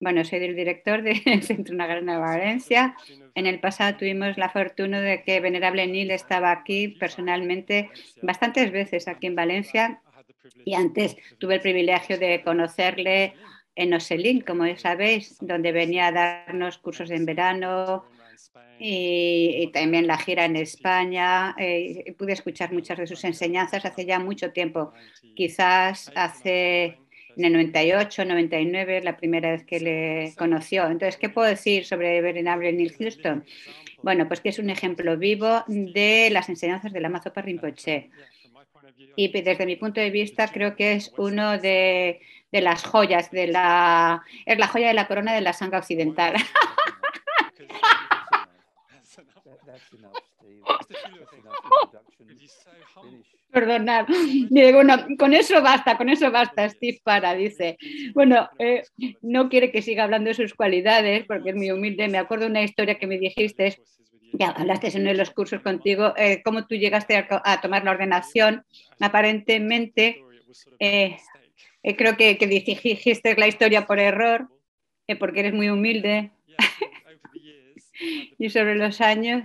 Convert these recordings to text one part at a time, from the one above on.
Bueno, soy el director del Centro Nagrana de Valencia. En el pasado tuvimos la fortuna de que Venerable Nil estaba aquí personalmente bastantes veces aquí en Valencia. Y antes tuve el privilegio de conocerle en Oselín, como ya sabéis, donde venía a darnos cursos en verano y, también la gira en España. Eh, pude escuchar muchas de sus enseñanzas hace ya mucho tiempo, quizás hace en el 98, 99, la primera vez que le conoció. Entonces, ¿qué puedo decir sobre Venerable Neil Houston? Bueno, pues que es un ejemplo vivo de las enseñanzas de la Mazopa Rinpoche. Y desde mi punto de vista creo que es uno de, de las joyas, de la, es la joya de la corona de la sangre occidental. Perdonad. bueno, con eso basta, con eso basta, Steve para, dice. Bueno, eh, no quiere que siga hablando de sus cualidades, porque es muy humilde. Me acuerdo de una historia que me dijiste, ya hablaste en uno de los cursos contigo, eh, cómo tú llegaste a, tomar la ordenación. Aparentemente, eh, creo que, que, dijiste la historia por error, porque eres muy humilde. y sobre los años,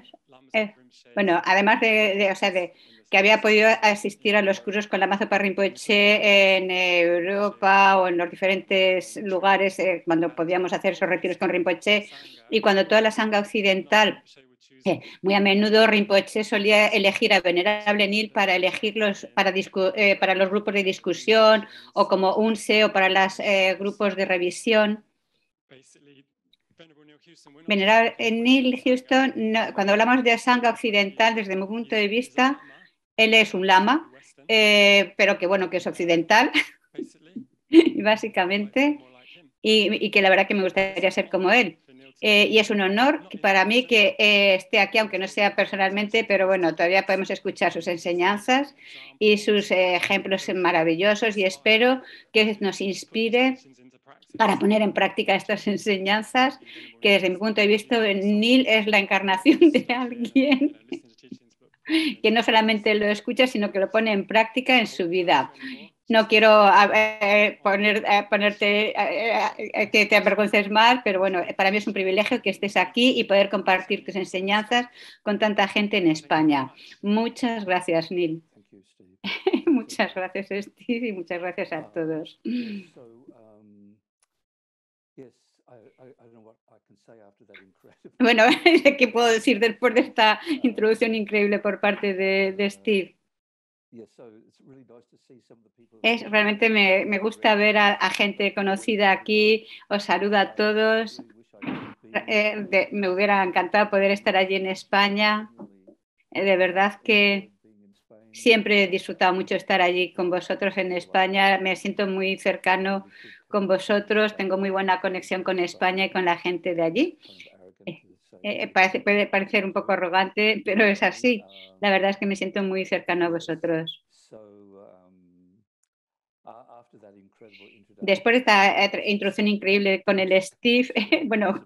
bueno, además de, o sea, de que había podido asistir a los cursos con la Mazopa Rinpoche en Europa o en los diferentes lugares eh, cuando podíamos hacer esos retiros con Rinpoche y cuando toda la sangha occidental eh, muy a menudo Rinpoche solía elegir a Venerable Nil para elegir para, eh, para los grupos de discusión o como un SEO para los grupos de revisión. Venerable Neil Houston, cuando hablamos de sangha occidental, desde mi punto de vista, él es un lama, eh, pero que bueno, que es occidental, básicamente, y, que la verdad que me gustaría ser como él. Eh, y es un honor para mí que eh, esté aquí, aunque no sea personalmente, pero bueno, todavía podemos escuchar sus enseñanzas y sus ejemplos maravillosos y espero que nos inspire para poner en práctica estas enseñanzas, que desde mi punto de vista Neil es la encarnación de alguien que no solamente lo escucha, sino que lo pone en práctica en su vida. No quiero poner, ponerte que te avergüences más, pero bueno, para mí es un privilegio que estés aquí y poder compartir tus enseñanzas con tanta gente en España. Muchas gracias, Neil. muchas gracias, Steve, y muchas gracias a todos. Bueno, ¿qué puedo decir después de esta introducción increíble por parte de, Steve? Es, realmente me, gusta ver a, gente conocida aquí. Os saludo a todos. Eh, me hubiera encantado poder estar allí en España. Eh, de verdad que siempre he disfrutado mucho estar allí con vosotros en España. Me siento muy cercano con vosotros, tengo muy buena conexión con España y con la gente de allí. Eh, eh, parece, puede parecer un poco arrogante, pero es así. La verdad es que me siento muy cercano a vosotros. Después de esta introducción increíble con el Steve, bueno,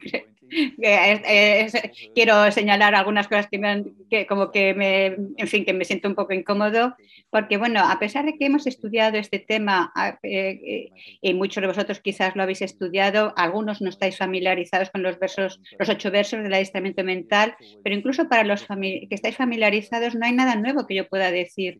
quiero señalar algunas cosas que, me que como que me, en fin, que me siento un poco incómodo, porque bueno, a pesar de que hemos estudiado este tema eh, y muchos de vosotros quizás lo habéis estudiado, algunos no estáis familiarizados con los versos, los ocho versos del adiestramiento mental, pero incluso para los que estáis familiarizados no hay nada nuevo que yo pueda decir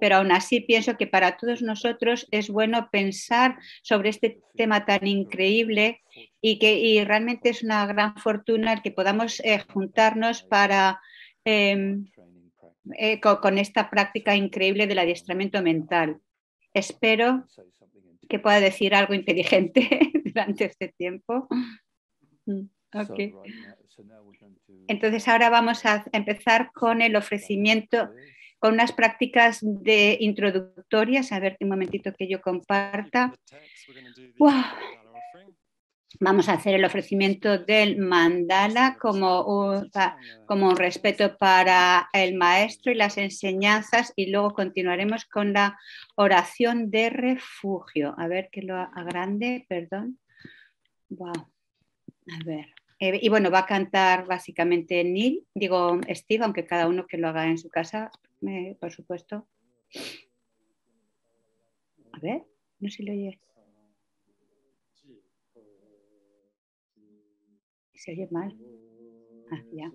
pero aún así pienso que para todos nosotros es bueno pensar sobre este tema tan increíble y que realmente es una gran fortuna el que podamos eh, juntarnos para em, eh, con, esta práctica increíble del adiestramiento mental. Espero que pueda decir algo inteligente durante este tiempo. Mm, Entonces ahora vamos a empezar con el ofrecimiento con unas prácticas de introductorias. A ver, un momentito que yo comparta. Vamos a hacer el ofrecimiento del mandala como un, como un respeto para el maestro y las enseñanzas y luego continuaremos con la oración de refugio. A ver que lo agrande, perdón. Wow. A ver. Eh, y bueno, va a cantar básicamente Neil, digo Steve, aunque cada uno que lo haga en su casa por supuesto. A ver, no sé si lo oye. Se oye mal. Ah, ya.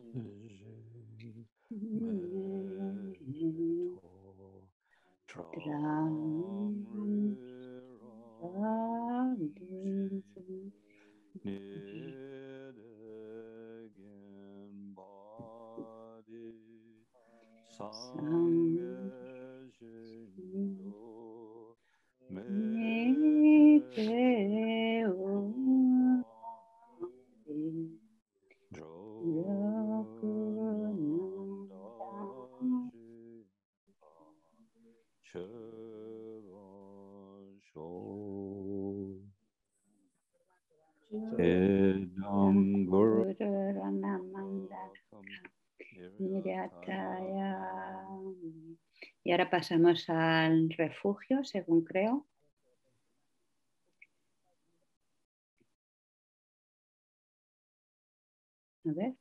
Y pasamos al refugio, según creo. A ver.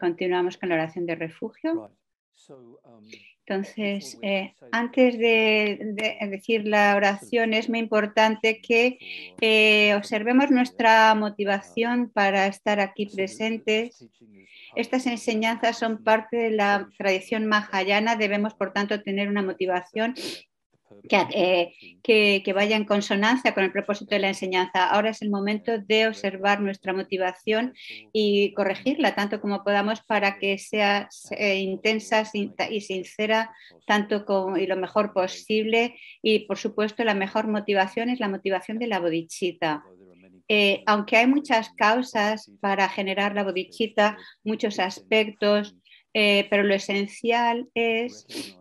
Continuamos con la oración de refugio. Entonces, eh, antes de, decir la oración, es muy importante que eh, observemos nuestra motivación para estar aquí presentes. Estas enseñanzas son parte de la tradición mahayana, debemos, por tanto, tener una motivación eh, que, que, vaya en consonancia con el propósito de la enseñanza. Ahora es el momento de observar nuestra motivación y corregirla tanto como podamos para que sea eh, intensa y sincera tanto como, y lo mejor posible. Y por supuesto la mejor motivación es la motivación de la bodichita. Eh, aunque hay muchas causas para generar la bodichita, muchos aspectos, pero lo esencial es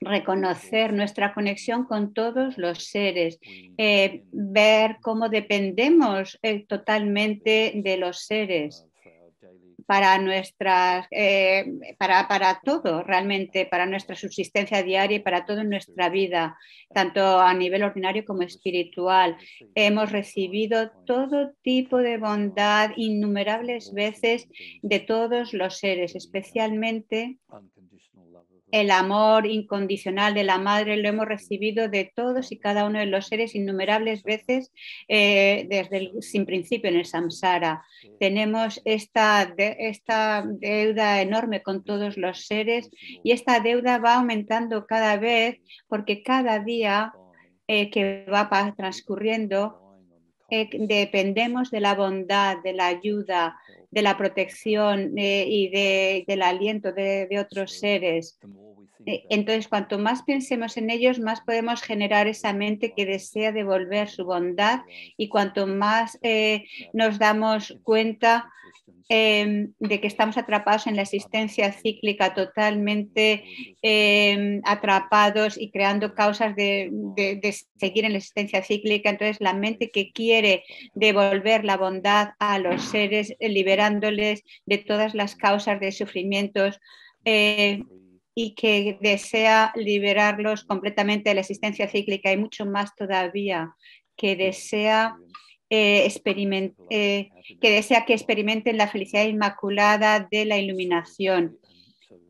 reconocer nuestra conexión con todos los seres, eh, ver cómo dependemos eh, totalmente de los seres para nuestras, eh, para, para, todo realmente, para nuestra subsistencia diaria y para toda nuestra vida, tanto a nivel ordinario como espiritual. Hemos recibido todo tipo de bondad innumerables veces de todos los seres, especialmente el amor incondicional de la madre lo hemos recibido de todos y cada uno de los seres innumerables veces eh, desde el sin principio en el samsara. Tenemos esta, esta deuda enorme con todos los seres y esta deuda va aumentando cada vez porque cada día eh, que va transcurriendo eh, dependemos de la bondad, de la ayuda, de la protección eh, y del aliento de, otros seres. Eh, entonces, cuanto más pensemos en ellos, más podemos generar esa mente que desea devolver su bondad y cuanto más eh, nos damos cuenta em, de que estamos atrapados en la existencia cíclica, totalmente em, atrapados y creando causas de, de, seguir en la existencia cíclica. Entonces, la mente que quiere devolver la bondad a los seres, de todas las causas de sufrimientos, eh, y que desea liberarlos completamente de la existencia cíclica y mucho más todavía, que desea, eh, eh, que, desea que experimenten la felicidad inmaculada de la iluminación.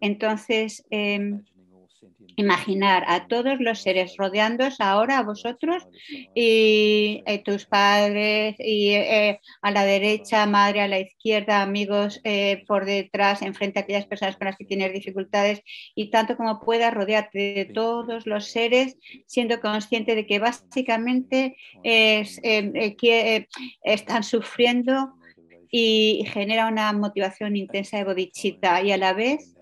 Entonces, em, imaginar a todos los seres rodeándoos ahora a vosotros y eh, tus padres y eh, a la derecha, madre a la izquierda, amigos eh, por detrás, enfrente a aquellas personas con las que tienes dificultades y tanto como puedas rodearte de todos los seres siendo consciente de que básicamente están sufriendo y genera una motivación intensa de bodichita y a la vez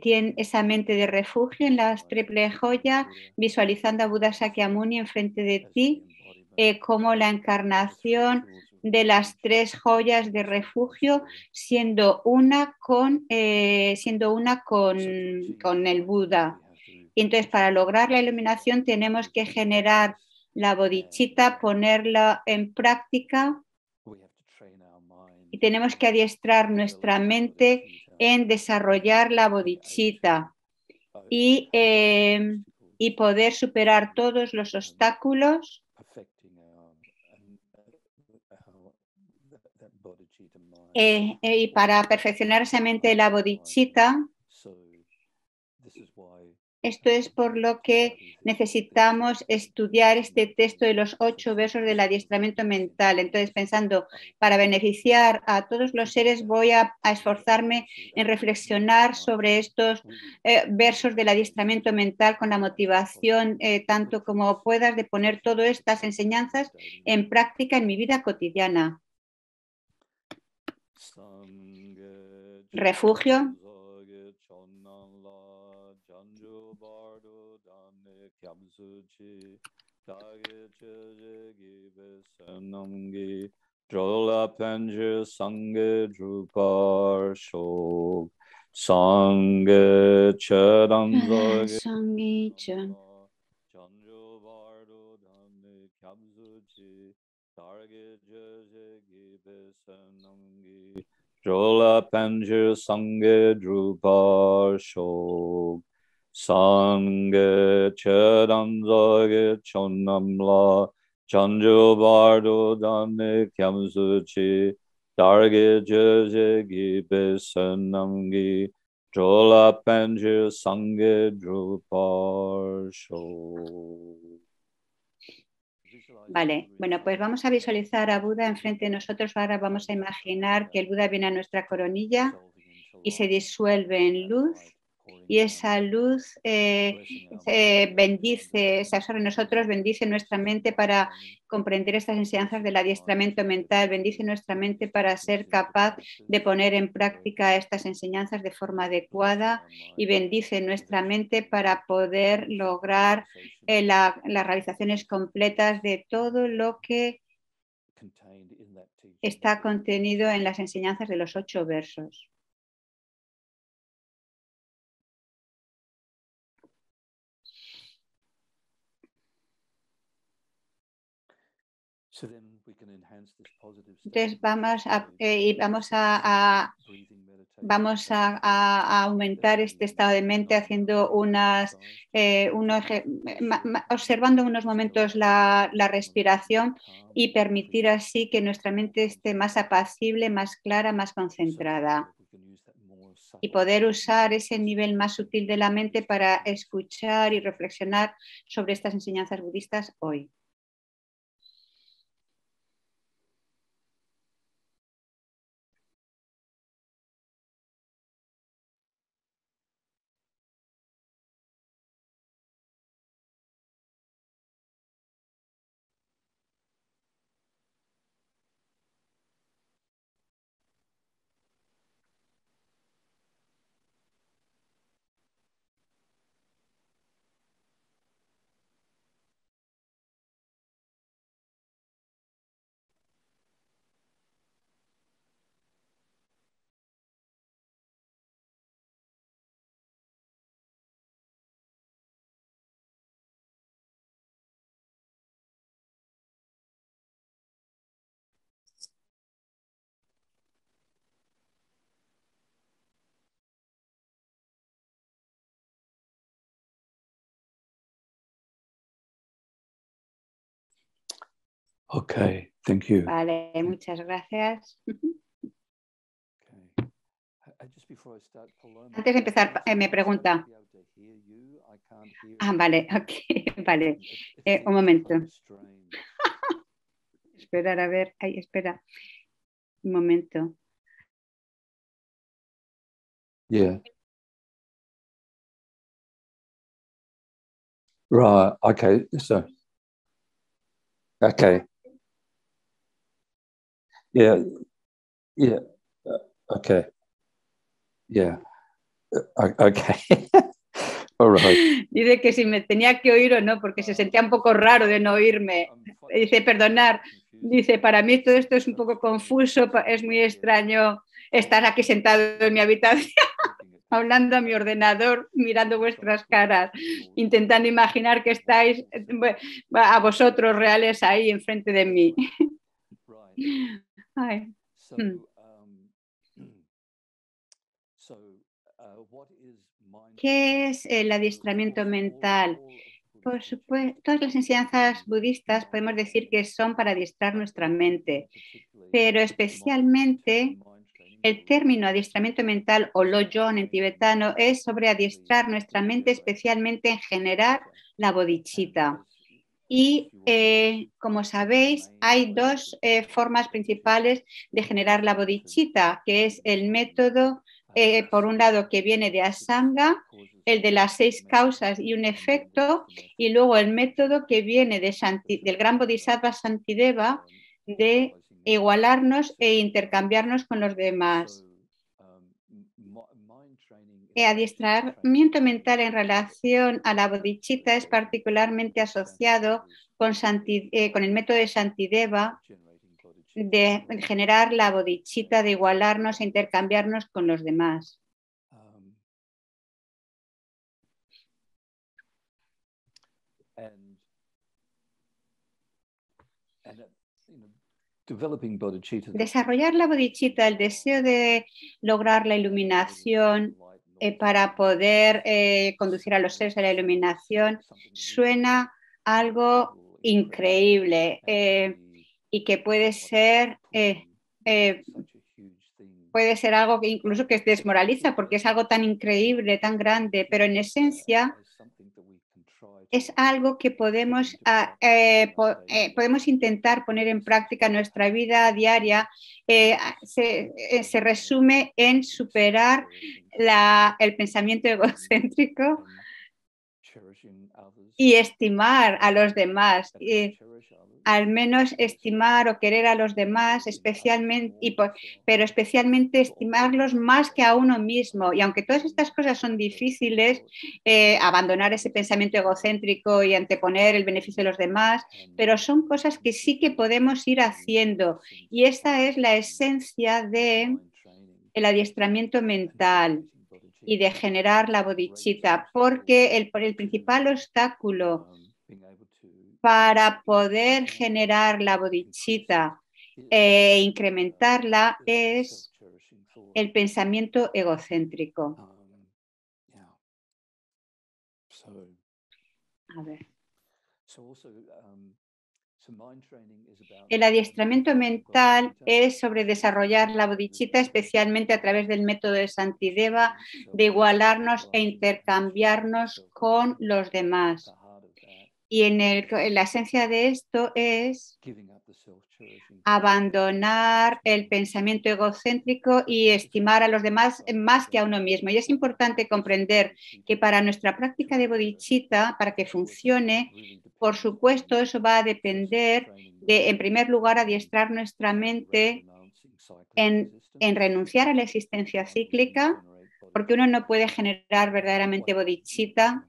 tiene esa mente de refugio en las triple joya, visualizando a Buda Sakyamuni enfrente de ti eh, como la encarnación de las tres joyas de refugio, siendo una con, eh, siendo una con, con el Buda. Y entonces, para lograr la iluminación, tenemos que generar la bodichita, ponerla en práctica y tenemos que adiestrar nuestra mente en desarrollar la bodichita y, em, y poder superar todos los obstáculos eh, eh, y para perfeccionar esa mente de la bodichita Esto es por lo que necesitamos estudiar este texto de los ocho versos del adiestramiento mental. Entonces, pensando, para beneficiar a todos los seres, voy a, esforzarme en reflexionar sobre estos eh, versos del adiestramiento mental con la motivación, eh, tanto como puedas, de poner todas estas enseñanzas en práctica en mi vida cotidiana. Refugio Tiam Su Chi, Dagi Chi Gibi Senamgi, Jola Penji Sange Drupar Shog, Sange Chedam Zogi, Sange Chedam. Chanjo Vardo Dhamni Kyam Su Chi, Dagi Chi Gibi Senamgi, Jola Penji Sange Drupar Shog, Shok Sange Chedanzage Chonamla Chanjo Bardo Dane Kyamsuchi Darge Jeje Gibe Sanamgi Drola Panje Sange Drupar Vale, bueno, pues vamos a visualizar a Buda enfrente de nosotros. Ahora vamos a imaginar que el Buda viene a nuestra coronilla y se disuelve en luz y esa luz eh, bendice, se absorbe en nosotros, bendice nuestra mente para comprender estas enseñanzas del adiestramiento mental, bendice nuestra mente para ser capaz de poner en práctica estas enseñanzas de forma adecuada y bendice nuestra mente para poder lograr eh, las realizaciones completas de todo lo que está contenido en las enseñanzas de los ocho versos. Entonces vamos a, eh, vamos a, vamos a, aumentar este estado de mente haciendo unas, eh, observando unos momentos la, la, respiración y permitir así que nuestra mente esté más apacible, más clara, más concentrada. y poder usar ese nivel más sutil de la mente para escuchar y reflexionar sobre estas enseñanzas budistas hoy. Okay, thank you. Vale, muchas gracias. Antes de empezar, eh, me pregunta. Ah, vale, ok, vale. Eh, un momento. Esperar a ver, ay, espera. Un momento. Yeah. Right, okay, so. Okay. Yeah, yeah, uh, okay, yeah, uh, okay. All right. Dice que si me tenía que oír o no, porque se sentía un poco raro de no oírme. Dice, perdonar. Dice, para mí todo esto es un poco confuso, es muy extraño estar aquí sentado en mi habitación, hablando a mi ordenador, mirando vuestras caras, intentando imaginar que estáis a vosotros reales ahí enfrente de mí. Hmm. Uh, ¿Qué es el adiestramiento mental? Por supuesto, todas las enseñanzas budistas podemos decir que son para adiestrar nuestra mente, pero especialmente El término adiestramiento mental o lojon en tibetano es sobre adiestrar nuestra mente especialmente en generar la bodhicitta. Y eh, como sabéis, hay dos eh, formas principales de generar la bodhicitta, que es el método, eh, por un lado, que viene de Asanga, el de las seis causas y un efecto, y luego el método que viene de del gran bodhisattva Santideva de igualarnos e intercambiarnos con los demás. Adiestramiento mental en relación a la bodhicitta es particularmente asociado con, eh, con el método de Santideva de generar la bodhicitta, de igualarnos e intercambiarnos con los demás. Desarrollar la bodhicitta, el deseo de lograr la iluminación eh, para poder eh, conducir a los seres a la iluminación, suena algo increíble eh, y que puede ser, puede ser algo que incluso que desmoraliza porque es algo tan increíble, tan grande, pero en esencia es algo que podemos, ah, eh, eh, podemos intentar poner en práctica en nuestra vida diaria. Eh, se, resume en superar el pensamiento egocéntrico y estimar a los demás al menos estimar o querer a los demás, especialmente, pero especialmente estimarlos más que a uno mismo. Y aunque todas estas cosas son difíciles, eh, abandonar ese pensamiento egocéntrico y anteponer el beneficio de los demás, pero son cosas que sí que podemos ir haciendo. Y esa es la esencia de el adiestramiento mental y de generar la bodhicitta, porque el principal obstáculo para poder generar la bodhicitta e incrementarla es el pensamiento egocéntrico. El adiestramiento mental es sobre desarrollar la bodhicitta, especialmente a través del método de Santideva, de igualarnos e intercambiarnos con los demás. Y en, la esencia de esto es abandonar el pensamiento egocéntrico y estimar a los demás más que a uno mismo. Y es importante comprender que para nuestra práctica de bodhicitta, para que funcione, por supuesto, eso va a depender de, en primer lugar, adiestrar nuestra mente en, en renunciar a la existencia cíclica, porque uno no puede generar verdaderamente bodhicitta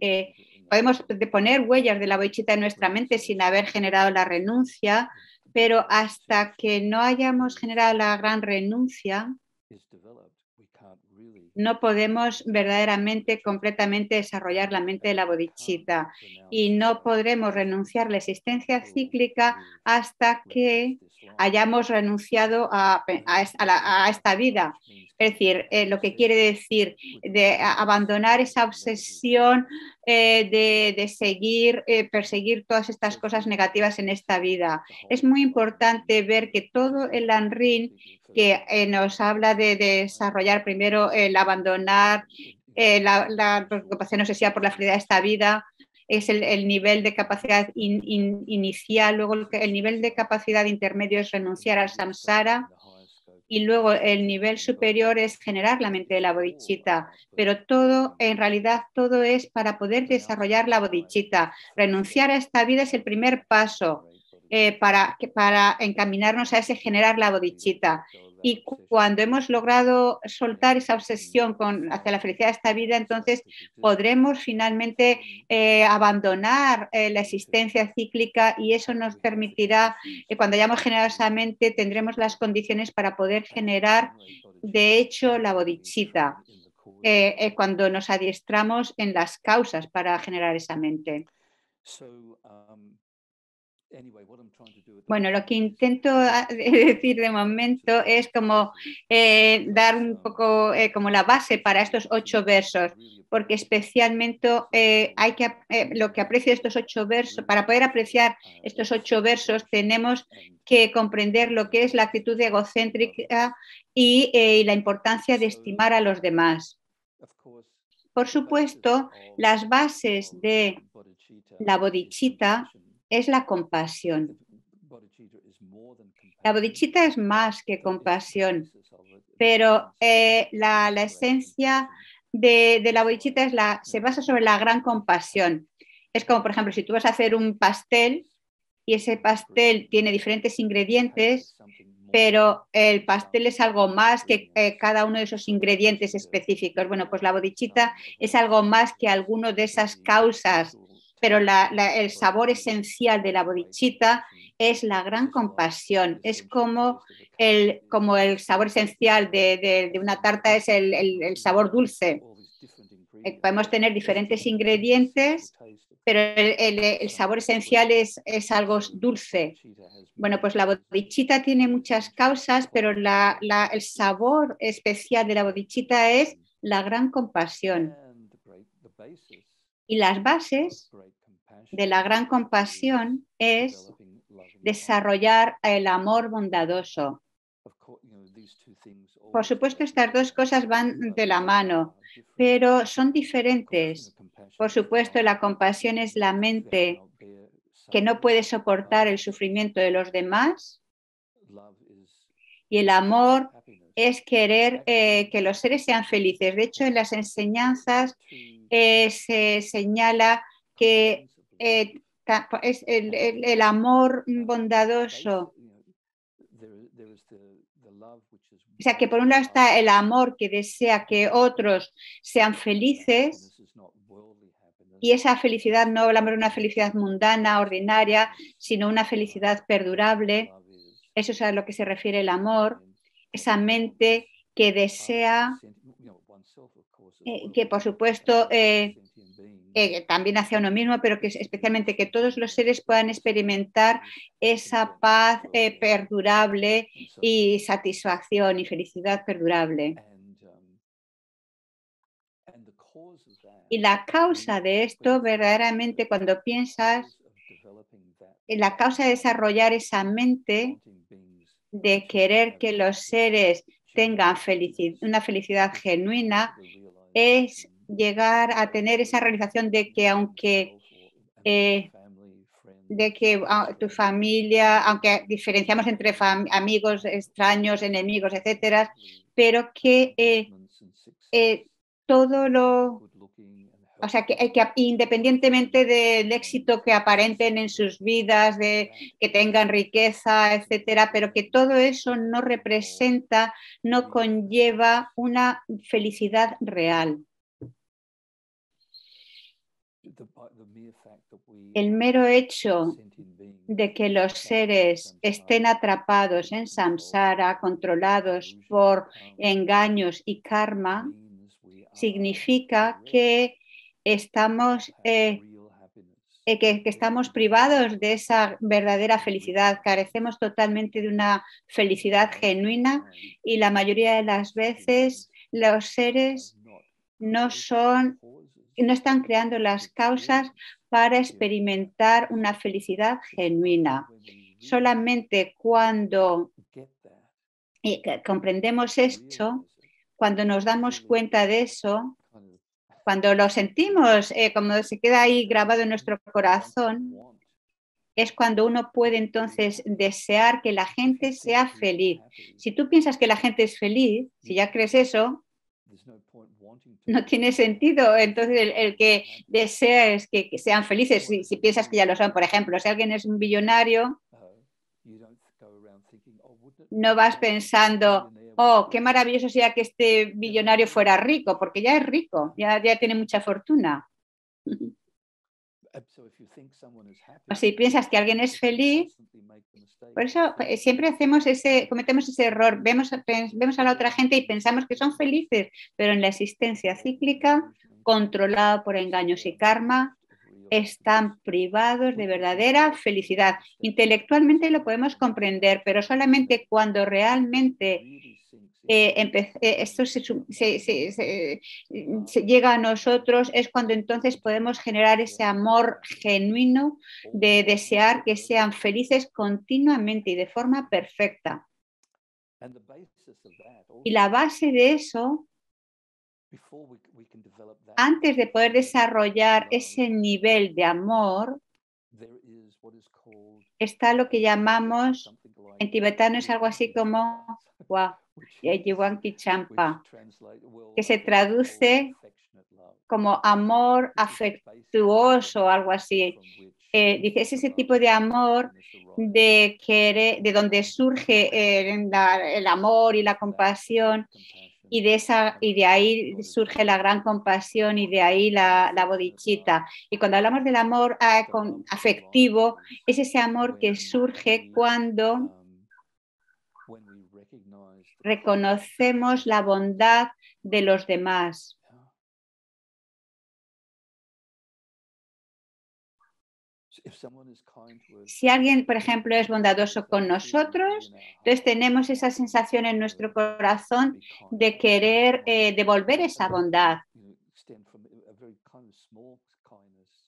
eh, podemos poner huellas de la boichita en nuestra mente sin haber generado la renuncia, pero hasta que no hayamos generado la gran renuncia, no podemos verdaderamente, completamente desarrollar la mente de la bodhicitta y no podremos renunciar a la existencia cíclica hasta que hayamos renunciado a, esta vida. Es decir, eh, lo que quiere decir de abandonar esa obsesión eh, de, seguir, eh, perseguir todas estas cosas negativas en esta vida. Es muy importante ver que todo el ANRIN que nos habla de, desarrollar primero el abandonar la, preocupación obsesiva por la felicidad de esta vida, es el, nivel de capacidad inicial, luego el, nivel de capacidad intermedio es renunciar al samsara y luego el nivel superior es generar la mente de la bodhicitta. Pero todo, en realidad, todo es para poder desarrollar la bodhicitta. Renunciar a esta vida es el primer paso eh, para, para encaminarnos a ese generar la bodhicitta. Y cuando hemos logrado soltar esa obsesión con, hacia la felicidad de esta vida, entonces podremos finalmente eh, abandonar eh, la existencia cíclica y eso nos permitirá, que cuando hayamos generado esa mente, tendremos las condiciones para poder generar, de hecho, la bodhicitta. Eh, cuando nos adiestramos en las causas para generar esa mente. Bueno, lo que intento decir de momento es como eh, dar un poco eh, como la base para estos ocho versos, porque especialmente eh, hay que lo que aprecio estos ocho versos, para poder apreciar estos ocho versos tenemos que comprender lo que es la actitud egocéntrica y, y la importancia de estimar a los demás. Por supuesto, las bases de la bodhicitta es la compasión. La bodhicitta es más que compasión, pero eh, la, esencia de, la bodhicitta es la, se basa sobre la gran compasión. Es como, por ejemplo, si tú vas a hacer un pastel y ese pastel tiene diferentes ingredientes, pero el pastel es algo más que eh, cada uno de esos ingredientes específicos. Bueno, pues la bodhicitta es algo más que alguno de esas causas pero el sabor esencial de la bodhicitta es la gran compasión, es como el, como el sabor esencial de, una tarta es el, sabor dulce. Eh, podemos tener diferentes ingredientes, pero el, sabor esencial es, es, algo dulce. Bueno, pues la bodhicitta tiene muchas causas, pero el sabor especial de la bodhicitta es la gran compasión. Y las bases de la gran compasión es desarrollar el amor bondadoso. Por supuesto, estas dos cosas van de la mano, pero son diferentes. Por supuesto, la compasión es la mente que no puede soportar el sufrimiento de los demás y el amor es querer eh, que los seres sean felices. De hecho, en las enseñanzas eh, se señala que eh, es el, amor bondadoso. O sea, que por un lado está el amor que desea que otros sean felices y esa felicidad no hablamos de una felicidad mundana, ordinaria, sino una felicidad perdurable. Eso es a lo que se refiere el amor, esa mente que desea, eh, que por supuesto eh, también hacia uno mismo, pero que especialmente que todos los seres puedan experimentar esa paz eh, perdurable y satisfacción y felicidad perdurable. Y la causa de esto, verdaderamente, cuando piensas en la causa de desarrollar esa mente de querer que los seres tengan una felicidad genuina, es llegar a tener esa realización de que aunque eh, de que ah, tu familia, aunque diferenciamos entre amigos, extraños, enemigos, etcétera, pero que eh, eh, todo lo, o sea, que, que, independientemente del éxito que aparenten en sus vidas, de que tengan riqueza, etcétera, pero que todo eso no representa, no conlleva una felicidad real. El mero hecho de que los seres estén atrapados en samsara, controlados por engaños y karma, significa que estamos, eh, eh, que, estamos privados de esa verdadera felicidad, carecemos totalmente de una felicidad genuina y la mayoría de las veces los seres no son no están creando las causas para experimentar una felicidad genuina. Solamente cuando comprendemos esto, cuando nos damos cuenta de eso, cuando lo sentimos, eh, como se queda ahí grabado en nuestro corazón, es cuando uno puede entonces desear que la gente sea feliz. Si tú piensas que la gente es feliz, si ya crees eso, no tiene sentido. Entonces, el, que desea es que, sean felices, si, piensas que ya lo son. Por ejemplo, si alguien es un billonario, no vas pensando, oh, qué maravilloso sería que este billonario fuera rico, porque ya es rico, ya, ya tiene mucha fortuna. O si piensas que alguien es feliz, por eso eh, siempre hacemos ese, cometemos ese error, vemos, vemos a la otra gente y pensamos que son felices, pero en la existencia cíclica, controlada por engaños y karma, están privados de verdadera felicidad. Intelectualmente lo podemos comprender, pero solamente cuando realmente eh, eh, esto se, llega a nosotros es cuando entonces podemos generar ese amor genuino de desear que sean felices continuamente y de forma perfecta. Y la base de eso, antes de poder desarrollar ese nivel de amor, está lo que llamamos, en tibetano es algo así como Champa, que se traduce como amor afectuoso, algo así. Eh, dice, es ese tipo de amor de, que, de donde surge eh, el amor y la compasión y de, esa, y de ahí surge la gran compasión y de ahí la, la bodichita. Y cuando hablamos del amor ah, afectivo, es ese amor que surge cuando reconocemos la bondad de los demás. Si alguien, por ejemplo, es bondadoso con nosotros, entonces tenemos esa sensación en nuestro corazón de querer eh, devolver esa bondad.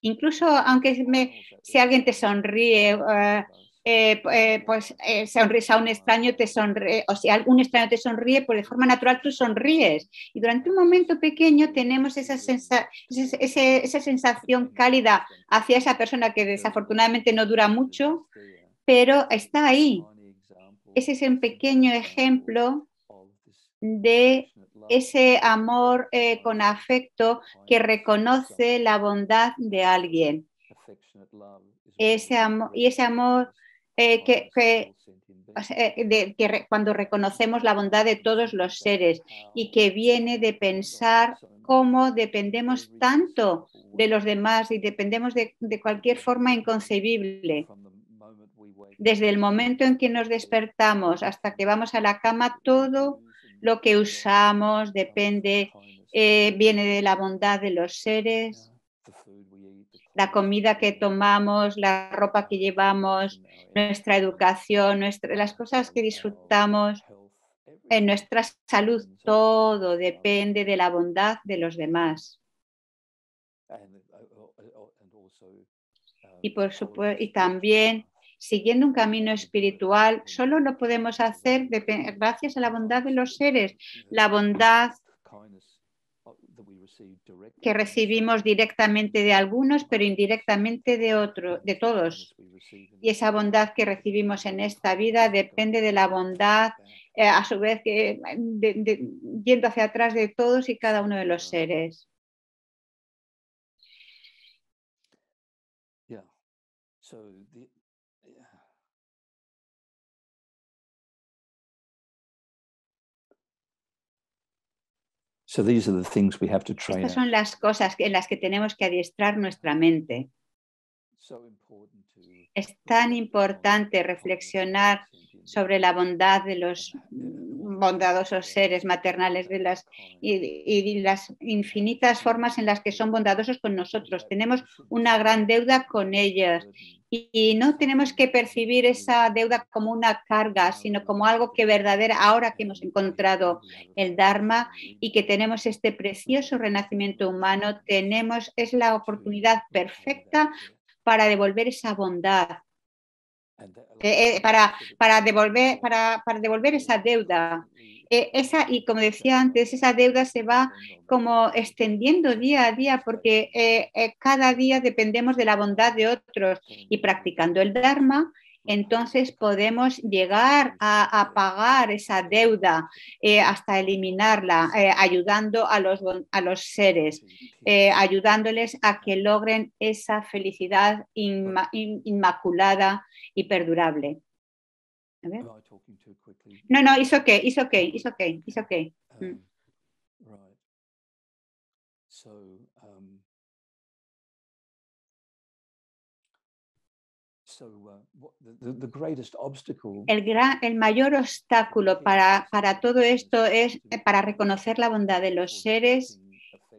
Incluso aunque si alguien te sonríe, eh, eh, eh, pues eh, sonrisa a un extraño te sonríe, o si algún extraño te sonríe, pues de forma natural tú sonríes. Y durante un momento pequeño tenemos esa, esa sensación cálida hacia esa persona que desafortunadamente no dura mucho, pero está ahí. Ese es un pequeño ejemplo de ese amor con afecto que reconoce la bondad de alguien. Ese amor, y ese amor eh, que, eh, cuando reconocemos la bondad de todos los seres y que viene de pensar cómo dependemos tanto de los demás y dependemos de, de cualquier forma inconcebible. Desde el momento en que nos despertamos hasta que vamos a la cama, todo lo que usamos depende, eh, viene de la bondad de los seres la comida que tomamos, la ropa que llevamos, nuestra educación, las cosas que disfrutamos, en nuestra salud, todo depende de la bondad de los demás. Y, por supuesto, y también siguiendo un camino espiritual, solo lo podemos hacer gracias a la bondad de los seres, la bondad que recibimos directamente de algunos, pero indirectamente de otros, de todos. Y esa bondad que recibimos en esta vida depende de la bondad, eh, a su vez, que, yendo hacia atrás de todos y cada uno de los seres. Estas son las cosas en las que tenemos que adiestrar nuestra mente. Es tan importante reflexionar sobre la bondad de los bondadosos seres maternales de las, y, las infinitas formas en las que son bondadosos con nosotros. Tenemos una gran deuda con ellas y, no tenemos que percibir esa deuda como una carga, sino como algo que verdadera, ahora que hemos encontrado el Dharma y que tenemos este precioso renacimiento humano, tenemos, es la oportunidad perfecta para devolver esa bondad eh, eh, para, para, devolver, para, para, devolver esa deuda. Eh, esa, y como decía antes, esa deuda se va como extendiendo día a día porque cada día dependemos de la bondad de otros y practicando el Dharma entonces podemos llegar a, pagar esa deuda eh, hasta eliminarla, eh, ayudando a los, a los seres, eh, ayudándoles a que logren esa felicidad inmaculada y perdurable. No, no, it's okay, it's okay, it's okay, it's okay. Mm. Um, el, gran, el mayor obstáculo para, para todo esto es eh, para reconocer la bondad de los seres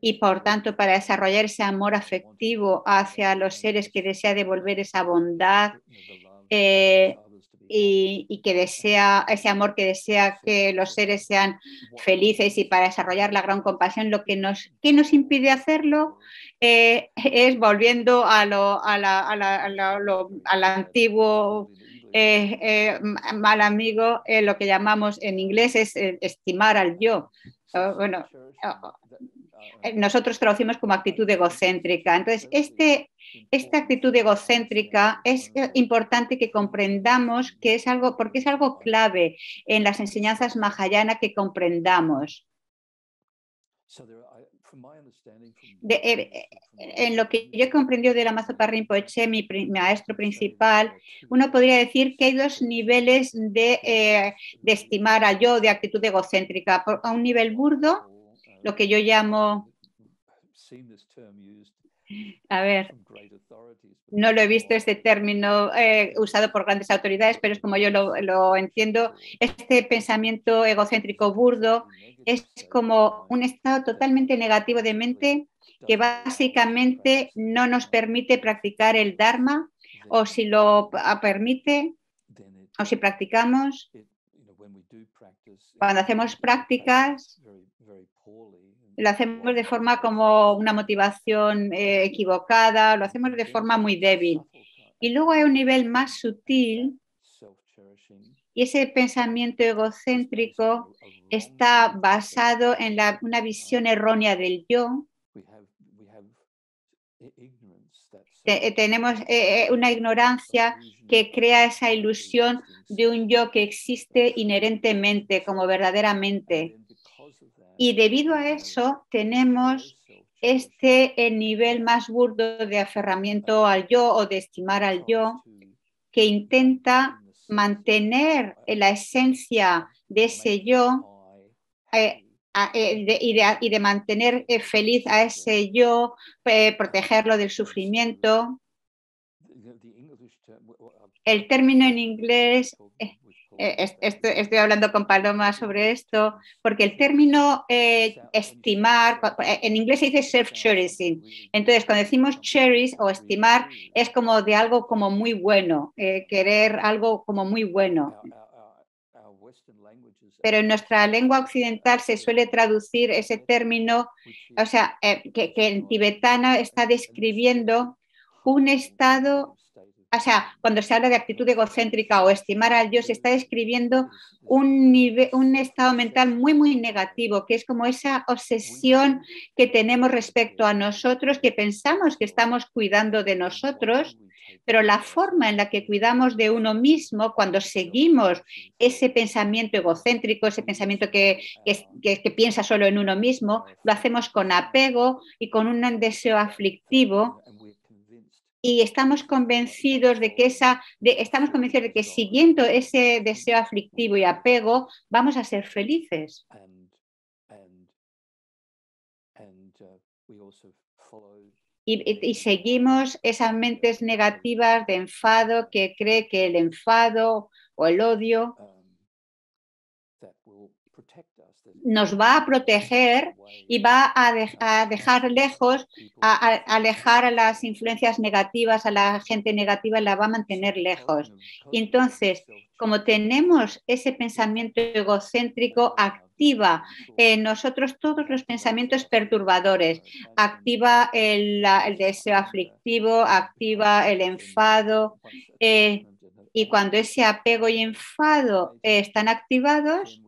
y por tanto para desarrollar ese amor afectivo hacia los seres que desea devolver esa bondad eh, y, que desea ese amor que desea que los seres sean felices y para desarrollar la gran compasión, lo que nos, ¿qué nos impide hacerlo? Eh, es volviendo a lo, a la, a la, al antiguo eh, eh, mal amigo, lo que llamamos en inglés es estimar al yo. bueno, nosotros traducimos como actitud egocéntrica. Entonces, este, esta actitud egocéntrica es importante que comprendamos que es algo, porque es algo clave en las enseñanzas mahayana que comprendamos. Eh, en lo que yo he comprendido de la Mazopa Rinpoche, mi, maestro principal, uno podría decir que hay dos niveles de, eh, de estimar al yo, de actitud egocéntrica. A un nivel burdo, lo que yo llamo a ver, no lo he visto este término eh, usado por grandes autoridades, pero es como yo lo, entiendo. Este pensamiento egocéntrico burdo es como un estado totalmente negativo de mente que básicamente no nos permite practicar el Dharma o si lo permite o si practicamos, cuando hacemos prácticas, lo hacemos de forma como una motivación eh, equivocada, lo hacemos de forma muy débil. Y luego hay un nivel más sutil y ese pensamiento egocéntrico está basado en una visión errónea del yo. Eh, tenemos eh, una ignorancia que crea esa ilusión de un yo que existe inherentemente, como verdaderamente. Y debido a eso tenemos este nivel más burdo de aferramiento al yo o de estimar al yo, que intenta mantener la esencia de ese yo eh, eh, y, de, mantener eh, feliz a ese yo, protegerlo del sufrimiento. El término en inglés eh, estoy, hablando con Paloma sobre esto, porque el término eh, estimar, eh, en inglés se dice self-cherishing. Entonces, cuando decimos cherish o estimar, es como de algo como muy bueno, querer algo como muy bueno. Pero en nuestra lengua occidental se suele traducir ese término, o sea, que, que en tibetano está describiendo un estado o sea, cuando se habla de actitud egocéntrica o estimar al yo, se está describiendo un, nivel, un estado mental muy, muy negativo, que es como esa obsesión que tenemos respecto a nosotros, que pensamos que estamos cuidando de nosotros, pero la forma en la que cuidamos de uno mismo, cuando seguimos ese pensamiento egocéntrico, ese pensamiento que, que piensa solo en uno mismo, lo hacemos con apego y con un deseo aflictivo y estamos convencidos de que esa, de, estamos convencidos de que siguiendo ese deseo aflictivo y apego vamos a ser felices. Y, y, seguimos esas mentes negativas de enfado que cree que el enfado o el odio nos va a proteger y va a, dejar lejos, a, alejar a las influencias negativas, a la gente negativa, la va a mantener lejos. Entonces, como tenemos ese pensamiento egocéntrico, activa en nosotros todos los pensamientos perturbadores, activa el, deseo aflictivo, activa el enfado. Eh, y cuando ese apego y enfado están activados,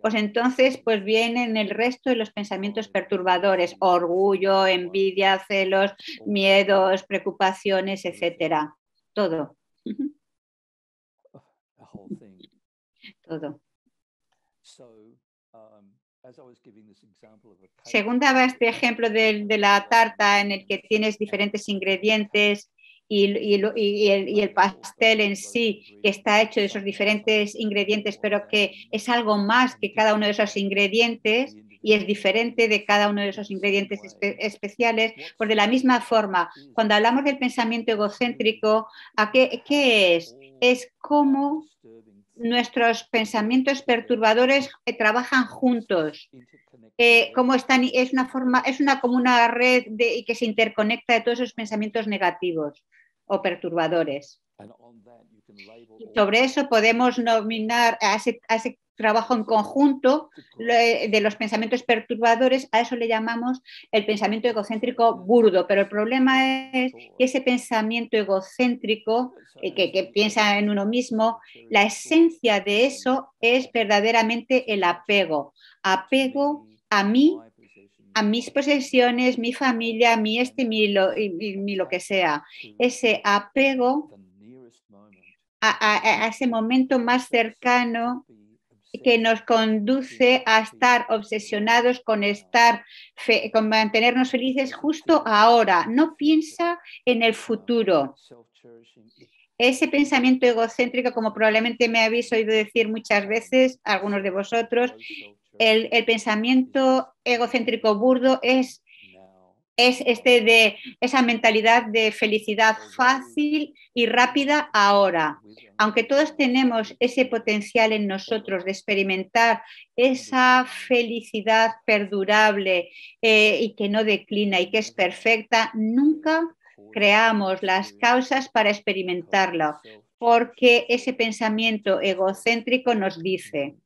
pues entonces pues vienen el resto de los pensamientos perturbadores, orgullo, envidia, celos, miedos, preocupaciones, etcétera. Todo. Todo. Um, Según daba este ejemplo de, de, la tarta en el que tienes diferentes ingredientes y, el, pastel en sí, que está hecho de esos diferentes ingredientes, pero que es algo más que cada uno de esos ingredientes y es diferente de cada uno de esos ingredientes especiales, pues de la misma forma, cuando hablamos del pensamiento egocéntrico, ¿a qué, qué es? Es cómo nuestros pensamientos perturbadores eh, trabajan juntos. Eh, como están, es una forma, es una como una red de, que se interconecta de todos esos pensamientos negativos o perturbadores. Sobre eso podemos nominar a ese, a ese trabajo en conjunto de los pensamientos perturbadores, a eso le llamamos el pensamiento egocéntrico burdo, pero el problema es que ese pensamiento egocéntrico eh, que, que, piensa en uno mismo, la esencia de eso es verdaderamente el apego, apego a mí, a mis posesiones, mi familia, mi este, mi lo, mi lo que sea, ese apego a, a, a ese momento más cercano que nos conduce a estar obsesionados con estar, fe, con mantenernos felices justo ahora. No piensa en el futuro. Ese pensamiento egocéntrico, como probablemente me habéis oído decir muchas veces, algunos de vosotros, el, pensamiento egocéntrico burdo es es este de esa mentalidad de felicidad fácil y rápida ahora. Aunque todos tenemos ese potencial en nosotros de experimentar esa felicidad perdurable eh, y que no declina y que es perfecta, nunca creamos las causas para experimentarlo, porque ese pensamiento egocéntrico nos dice,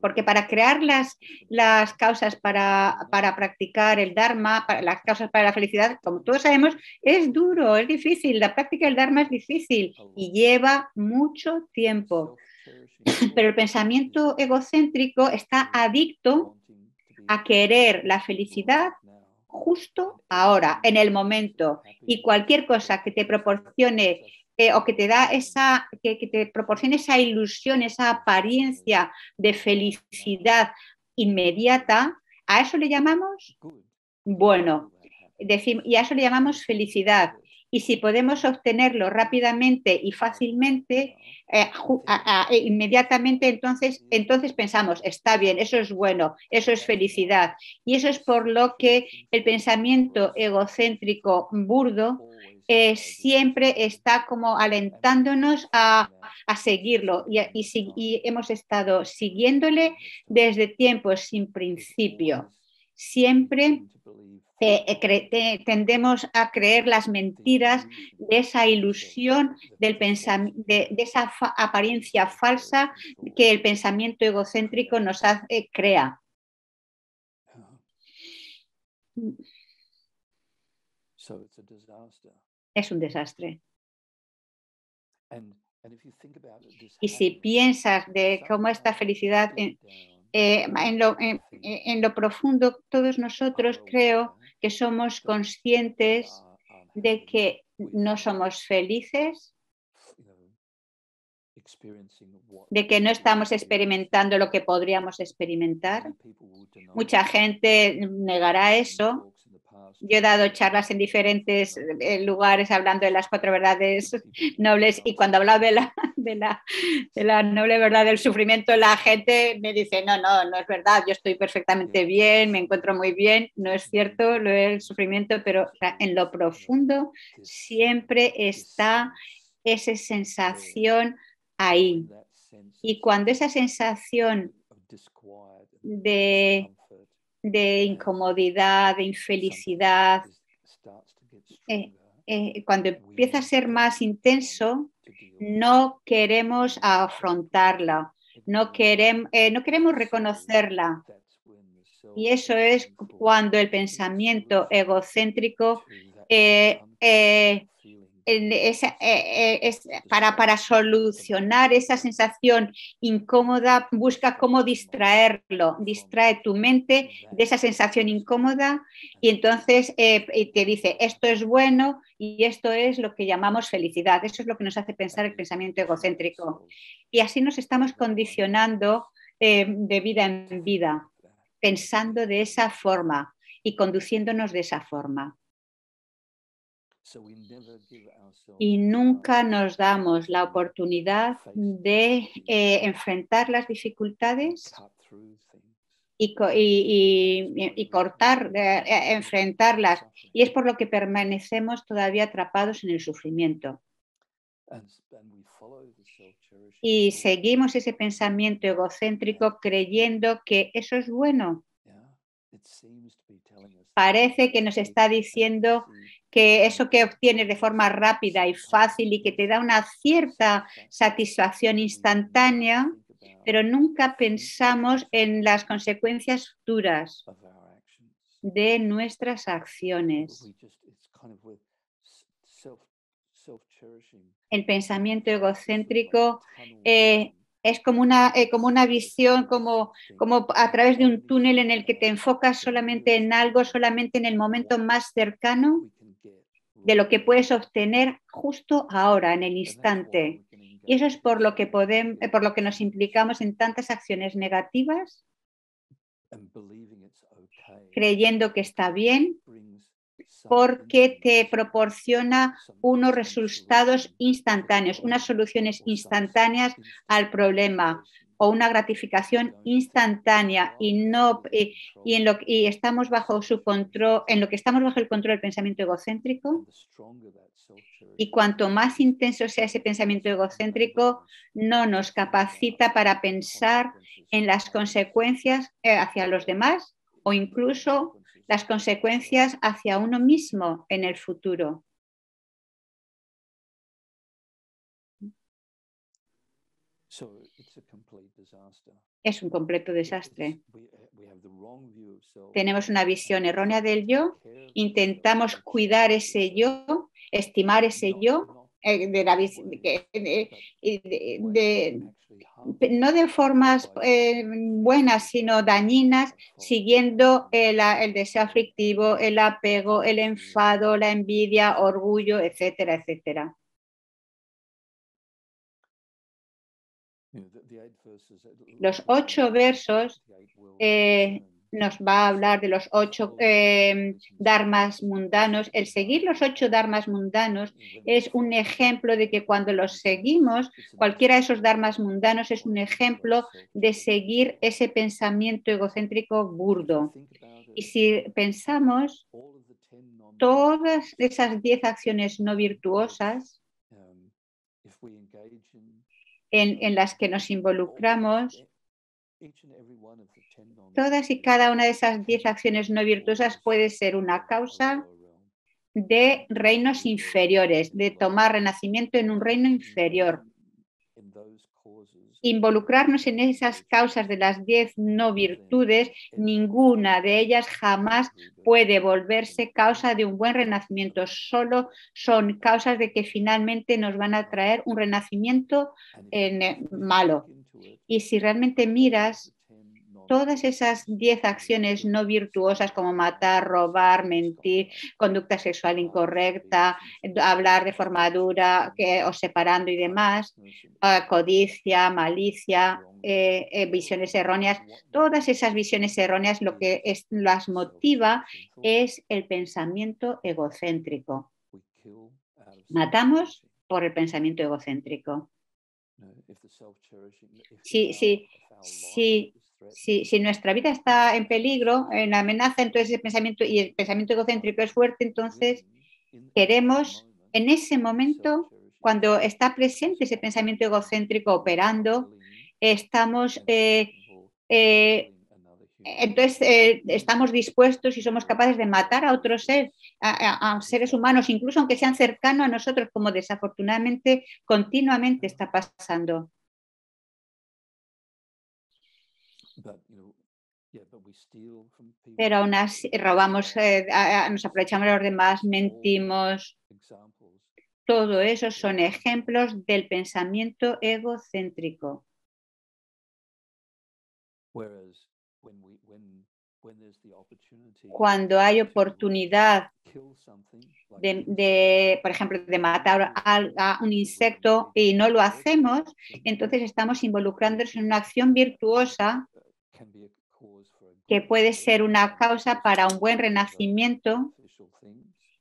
porque para crear las, las causas para, para, practicar el Dharma, para, las causas para la felicidad, como todos sabemos, es duro, es difícil. La práctica del Dharma es difícil y lleva mucho tiempo. Pero el pensamiento egocéntrico está adicto a querer la felicidad justo ahora, en el momento. Y cualquier cosa que te proporcione o que te da esa, que, te proporciona esa ilusión, esa apariencia de felicidad inmediata, ¿a eso le llamamos? Bueno, decimos, y a eso le llamamos felicidad. Y si podemos obtenerlo rápidamente y fácilmente, eh, a, a, inmediatamente, entonces, entonces pensamos, está bien, eso es bueno, eso es felicidad. Y eso es por lo que el pensamiento egocéntrico burdo eh, siempre está como alentándonos a, a seguirlo y, y, hemos estado siguiéndole desde tiempos sin principio. Siempre eh, tendemos a creer las mentiras de esa ilusión del de, de, esa apariencia falsa que el pensamiento egocéntrico nos hace, crea. So it's a disaster es un desastre. Y si piensas de cómo esta felicidad en, eh, en, lo, en, en, lo, profundo, todos nosotros creo que somos conscientes de que no somos felices, de que no estamos experimentando lo que podríamos experimentar. Mucha gente negará eso yo he dado charlas en diferentes eh, lugares hablando de las cuatro verdades nobles y cuando hablaba de la, de, la, de la noble verdad del sufrimiento, la gente me dice, no, no, no es verdad, yo estoy perfectamente bien, me encuentro muy bien, no es cierto lo del sufrimiento, pero en lo profundo siempre está esa sensación ahí. Y cuando esa sensación de de incomodidad, de infelicidad. Eh, eh, cuando empieza a ser más intenso, no queremos afrontarla, no queremos, eh, no queremos reconocerla. Y eso es cuando el pensamiento egocéntrico eh, eh, eh, para, solucionar esa sensación incómoda, busca cómo distraerlo, distrae tu mente de esa sensación incómoda y entonces eh, te dice, esto es bueno y esto es lo que llamamos felicidad. Eso es lo que nos hace pensar el pensamiento egocéntrico. Y así nos estamos condicionando de vida en vida, pensando de esa forma y conduciéndonos de esa forma. Y nunca nos damos la oportunidad de eh, enfrentar las dificultades y, y, y cortar, eh, enfrentarlas. Y es por lo que permanecemos todavía atrapados en el sufrimiento. Y seguimos ese pensamiento egocéntrico creyendo que eso es bueno. Parece que nos está diciendo que eso que obtienes de forma rápida y fácil y que te da una cierta satisfacción instantánea, pero nunca pensamos en las consecuencias futuras de nuestras acciones. El pensamiento egocéntrico eh, es como una, eh, como una visión, como, como a través de un túnel en el que te enfocas solamente en algo, solamente en el momento más cercano de lo que puedes obtener justo ahora, en el instante. Y eso es por lo que, podemos, eh, por lo que nos implicamos en tantas acciones negativas, creyendo que está bien, porque te proporciona unos resultados instantáneos, unas soluciones instantáneas al problema o una gratificación instantánea y no y, en lo y estamos bajo su control en lo que estamos bajo el control del pensamiento egocéntrico y cuanto más intenso sea ese pensamiento egocéntrico no nos capacita para pensar en las consecuencias eh, hacia los demás o incluso las consecuencias hacia uno mismo en el futuro. Es un completo desastre. Tenemos una visión errónea del yo, intentamos cuidar ese yo, estimar ese yo, eh, de la, de, no de formas eh, buenas, sino dañinas, siguiendo el, el, deseo aflictivo, el apego, el enfado, la envidia, orgullo, etcétera, etcétera. Los ocho versos eh, nos va a hablar de los ocho eh, dharmas mundanos. El seguir los ocho dharmas mundanos es un ejemplo de que cuando los seguimos, cualquiera de esos dharmas mundanos es un ejemplo de seguir ese pensamiento egocéntrico burdo. Y si pensamos todas esas diez acciones no virtuosas en, en las que nos involucramos, Todas y cada una de esas diez acciones no virtuosas puede ser una causa de reinos inferiores, de tomar renacimiento en un reino inferior. Involucrarnos en esas causas de las diez no virtudes, ninguna de ellas jamás puede volverse causa de un buen renacimiento, solo son causas de que finalmente nos van a traer un renacimiento en malo. Y si realmente miras todas esas diez acciones no virtuosas como matar, robar, mentir, conducta sexual incorrecta, hablar de forma dura o separando y demás, ah, codicia, malicia, eh, eh, visiones erróneas, todas esas visiones erróneas lo que las motiva es el pensamiento egocéntrico. Matamos por el pensamiento egocéntrico. Sí, sí, sí, si, nuestra vida está en peligro, en amenaza, entonces el pensamiento y el pensamiento egocéntrico es fuerte, entonces queremos en ese momento, cuando está presente ese pensamiento egocéntrico operando, estamos eh, eh, entonces eh, estamos dispuestos y somos capaces de matar a otros seres, a, seres humanos, incluso aunque sean cercanos a nosotros, como desafortunadamente continuamente está pasando. Pero aún así robamos, eh, nos aprovechamos de los demás, mentimos. Todo eso son ejemplos del pensamiento egocéntrico. Cuando hay oportunidad de, por ejemplo, de matar a, un insecto y no lo hacemos, entonces estamos involucrándonos en una acción virtuosa que puede ser una causa para un buen renacimiento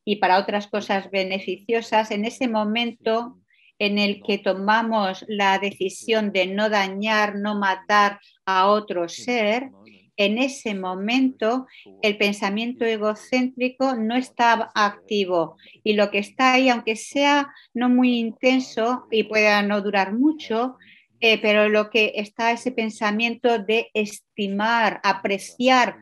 y para otras cosas beneficiosas en ese momento en el que tomamos la decisión de no dañar, no matar a otro ser, en ese momento el pensamiento egocéntrico no está activo y lo que está ahí, aunque sea no muy intenso y pueda no durar mucho, eh, pero lo que está ese pensamiento de estimar, apreciar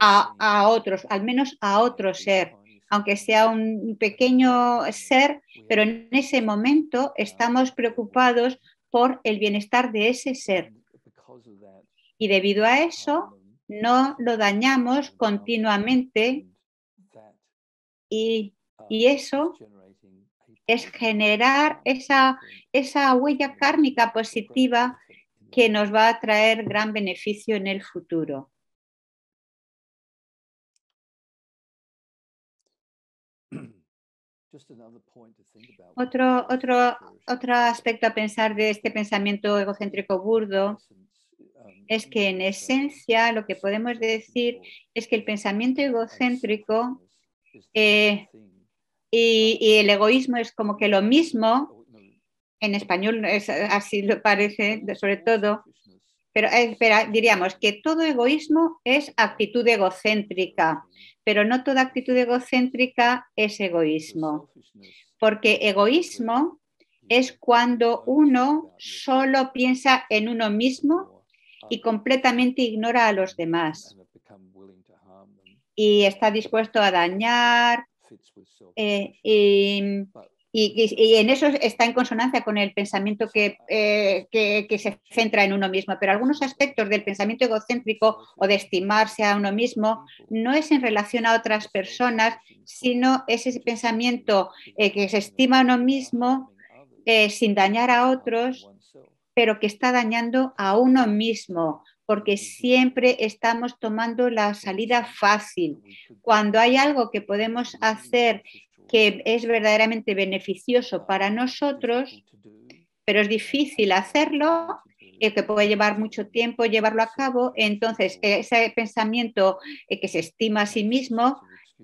a, a, otros, al menos a otro ser, aunque sea un pequeño ser, pero en ese momento estamos preocupados por el bienestar de ese ser. Y debido a eso, no lo dañamos continuamente y, y eso es generar esa, esa huella kármica positiva que nos va a traer gran beneficio en el futuro. Otro, otro, otro aspecto a pensar de este pensamiento egocéntrico burdo es que en esencia lo que podemos decir es que el pensamiento egocéntrico eh, y, el egoísmo es como que lo mismo, en español es, así lo parece, sobre todo, pero, eh, pero, diríamos que todo egoísmo es actitud egocéntrica, pero no toda actitud egocéntrica es egoísmo, porque egoísmo es cuando uno solo piensa en uno mismo y completamente ignora a los demás. Y está dispuesto a dañar eh, y, y, y, en eso está en consonancia con el pensamiento que, eh, que, que, se centra en uno mismo, pero algunos aspectos del pensamiento egocéntrico o de estimarse a uno mismo no es en relación a otras personas, sino es ese pensamiento eh, que se estima a uno mismo eh, sin dañar a otros, pero que está dañando a uno mismo, porque siempre estamos tomando la salida fácil. Cuando hay algo que podemos hacer que es verdaderamente beneficioso para nosotros, pero es difícil hacerlo y que puede llevar mucho tiempo llevarlo a cabo, entonces ese pensamiento que se estima a sí mismo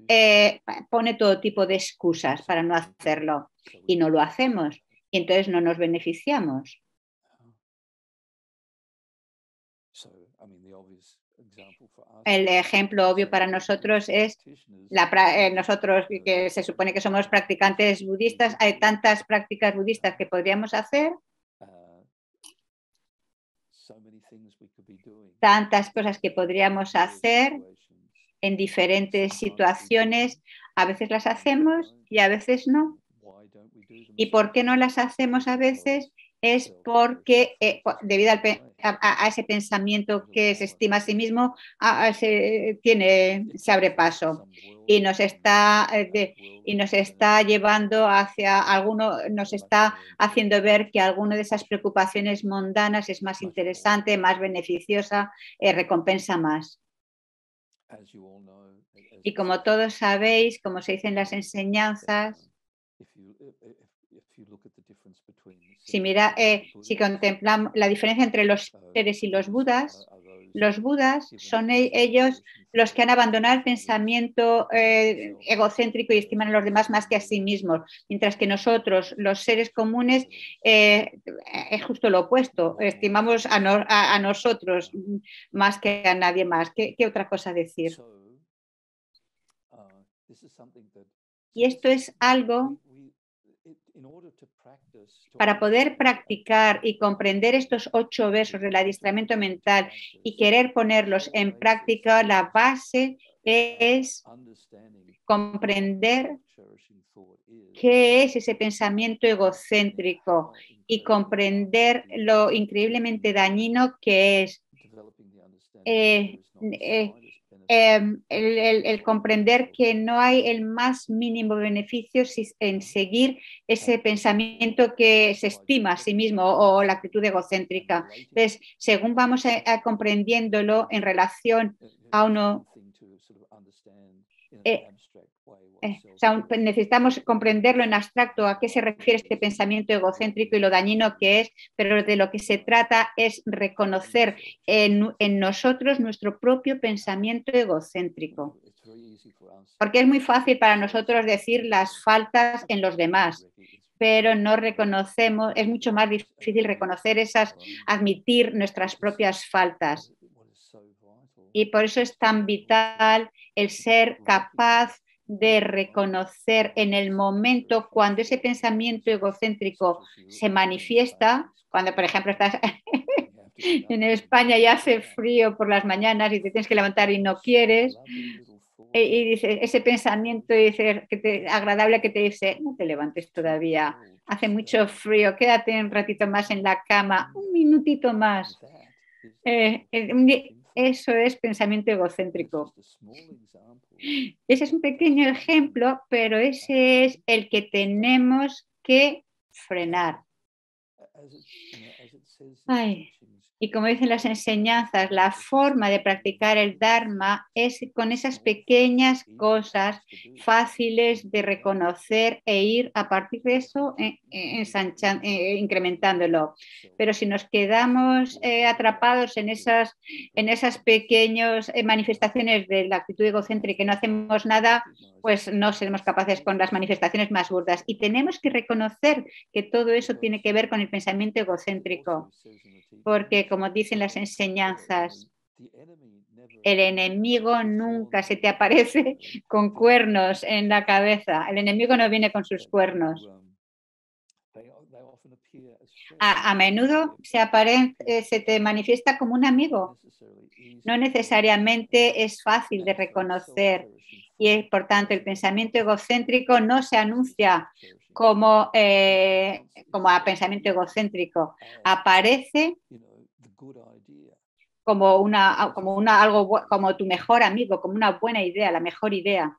eh, pone todo tipo de excusas para no hacerlo y no lo hacemos y entonces no nos beneficiamos. El ejemplo obvio para nosotros es la, eh, nosotros que se supone que somos practicantes budistas, hay tantas prácticas budistas que podríamos hacer, tantas cosas que podríamos hacer en diferentes situaciones, a veces las hacemos y a veces no. ¿Y por qué no las hacemos a veces? Es porque eh, debido al, a, a, ese pensamiento que se estima a sí mismo, a, se, tiene, se abre paso. y nos está, eh, de, y nos está llevando hacia alguno, nos está haciendo ver que alguna de esas preocupaciones mundanas es más interesante, más beneficiosa, eh, recompensa más. Y como todos sabéis, como se dice en las enseñanzas, si, mira, eh, si contemplamos la diferencia entre los seres y los budas, los budas son e, ellos los que han abandonado el pensamiento eh, egocéntrico y estiman a los demás más que a sí mismos, mientras que nosotros, los seres comunes, eh, es justo lo opuesto, estimamos a, no, a, a, nosotros más que a nadie más. ¿Qué, qué otra cosa decir? Y esto es algo para poder practicar y comprender estos ocho versos del adiestramiento mental y querer ponerlos en práctica, la base es comprender qué es ese pensamiento egocéntrico y comprender lo increíblemente dañino que es. Eh, eh, eh, el, el, el, comprender que no hay el más mínimo beneficio si, en seguir ese pensamiento que se estima a sí mismo o la actitud egocéntrica. Entonces, según vamos a, a comprendiéndolo en relación a uno, eh, eh, o sea, necesitamos comprenderlo en abstracto a qué se refiere este pensamiento egocéntrico y lo dañino que es, pero de lo que se trata es reconocer en, en nosotros nuestro propio pensamiento egocéntrico. Porque es muy fácil para nosotros decir las faltas en los demás, pero no reconocemos, es mucho más difícil reconocer esas, admitir nuestras propias faltas. Y por eso es tan vital el ser capaz de reconocer en el momento cuando ese pensamiento egocéntrico se manifiesta, cuando por ejemplo estás en España y hace frío por las mañanas y te tienes que levantar y no quieres, y, dice ese pensamiento dice, que te, agradable que te dice, no te levantes todavía, hace mucho frío, quédate un ratito más en la cama, un minutito más. Eh, eh, eso es pensamiento egocéntrico. Ese es un pequeño ejemplo, pero ese es el que tenemos que frenar. Ay, y como dicen las enseñanzas, la forma de practicar el Dharma es con esas pequeñas cosas fáciles de reconocer e ir a partir de eso eh, eh, eh, incrementándolo. Pero si nos quedamos atrapados en esas, en esas pequeñas manifestaciones de la actitud egocéntrica y no hacemos nada, pues no seremos capaces con las manifestaciones más burdas. Y tenemos que reconocer que todo eso tiene que ver con el pensamiento egocéntrico porque como dicen las enseñanzas, el enemigo nunca se te aparece con cuernos en la cabeza. El enemigo no viene con sus cuernos. A, menudo se, eh, se te manifiesta como un amigo. No necesariamente es fácil de reconocer y por tanto el pensamiento egocéntrico no se anuncia como, eh, como a pensamiento egocéntrico. Aparece como una, como una algo como tu mejor amigo, como una buena idea, la mejor idea.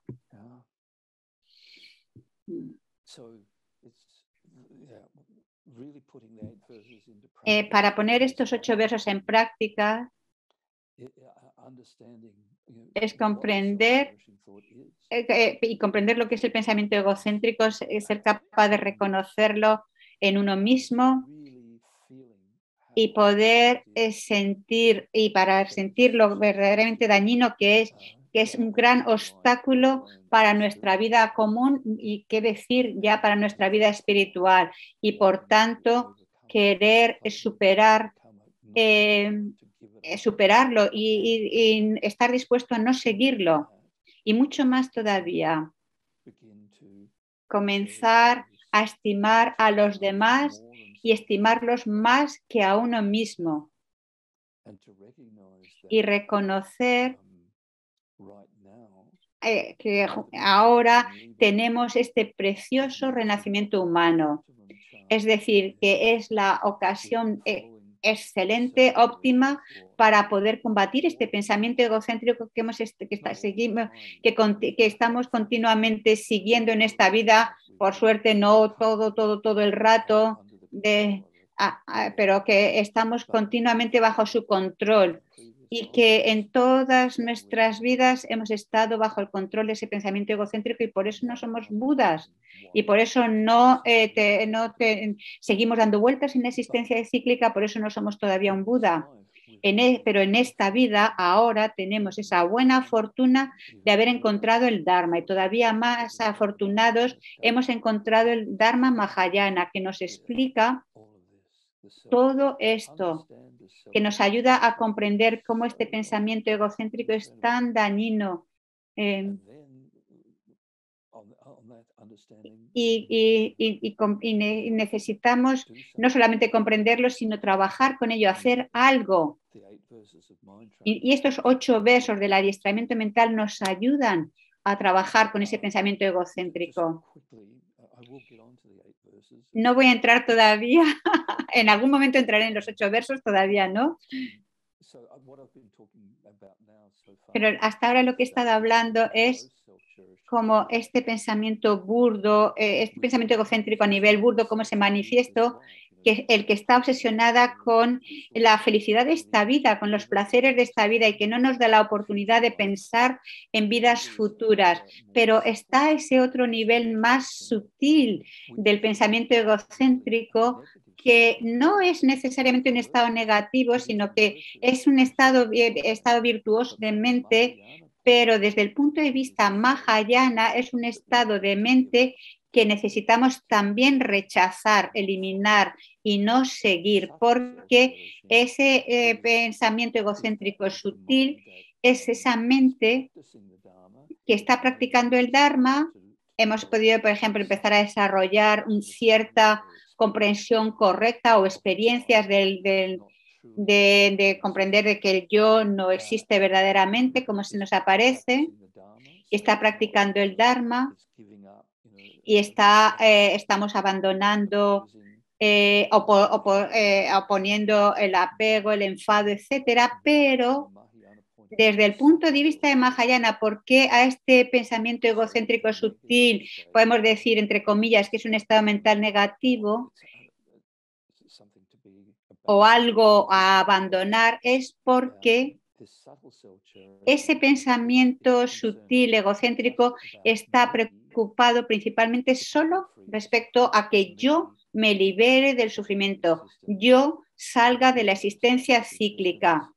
Eh, para poner estos ocho versos en práctica es comprender eh, y comprender lo que es el pensamiento egocéntrico, es, ser capaz de reconocerlo en uno mismo y poder eh, sentir, y para sentir lo verdaderamente dañino que es, que es un gran obstáculo para nuestra vida común y qué decir ya para nuestra vida espiritual. Y por tanto, querer superar, eh, superarlo y estar dispuesto a no seguirlo. Y mucho más todavía, comenzar a estimar a los demás y estimarlos más que a uno mismo. Y reconocer eh, que ahora tenemos este precioso renacimiento humano. Es decir, que es la ocasión eh, excelente, óptima para poder combatir este pensamiento egocéntrico que, hemos, que, está, seguimos, que, que estamos continuamente siguiendo en esta vida, por suerte no todo, todo, todo el rato, de, pero que estamos continuamente bajo su control y que en todas nuestras vidas hemos estado bajo el control de ese pensamiento egocéntrico y por eso no somos budas y por eso no, eh, no seguimos dando vueltas en la existencia cíclica, por eso no somos todavía un Buda. E, pero en esta vida ahora tenemos esa buena fortuna de haber encontrado el Dharma y todavía más afortunados hemos encontrado el Dharma Mahayana que nos explica todo esto que nos ayuda a comprender cómo este pensamiento egocéntrico es tan dañino. Eh, y, necesitamos no solamente comprenderlo, sino trabajar con ello, hacer algo. Y, estos ocho versos del adiestramiento mental nos ayudan a trabajar con ese pensamiento egocéntrico. No voy a entrar todavía, en algún momento entraré en los ocho versos, todavía no. Pero hasta ahora lo que he estado hablando es como este pensamiento burdo, eh, este pensamiento egocéntrico a nivel burdo, cómo se manifiesta, que el que está obsesionada con la felicidad de esta vida, con los placeres de esta vida y que no nos da la oportunidad de pensar en vidas futuras. Pero está ese otro nivel más sutil del pensamiento egocéntrico que no es necesariamente un estado negativo, sino que es un estado, estado virtuoso de mente, pero desde el punto de vista Mahayana es un estado de mente que necesitamos también rechazar, eliminar y no seguir, porque ese eh, pensamiento egocéntrico sutil es esa mente que está practicando el Dharma. Hemos podido, por ejemplo, empezar a desarrollar una cierta comprensión correcta o experiencias de, de, comprender de que el yo no existe verdaderamente como se nos aparece, está practicando el Dharma y está, eh, estamos abandonando eh, opo, opo, eh, el apego, el enfado, etcétera, pero desde el punto de vista de Mahayana, ¿por qué a este pensamiento egocéntrico sutil, podemos decir, entre comillas, que es un estado mental negativo o algo a abandonar? Es porque ese pensamiento sutil, egocéntrico, está preocupado principalmente solo respecto a que yo me libere del sufrimiento, yo salga de la existencia cíclica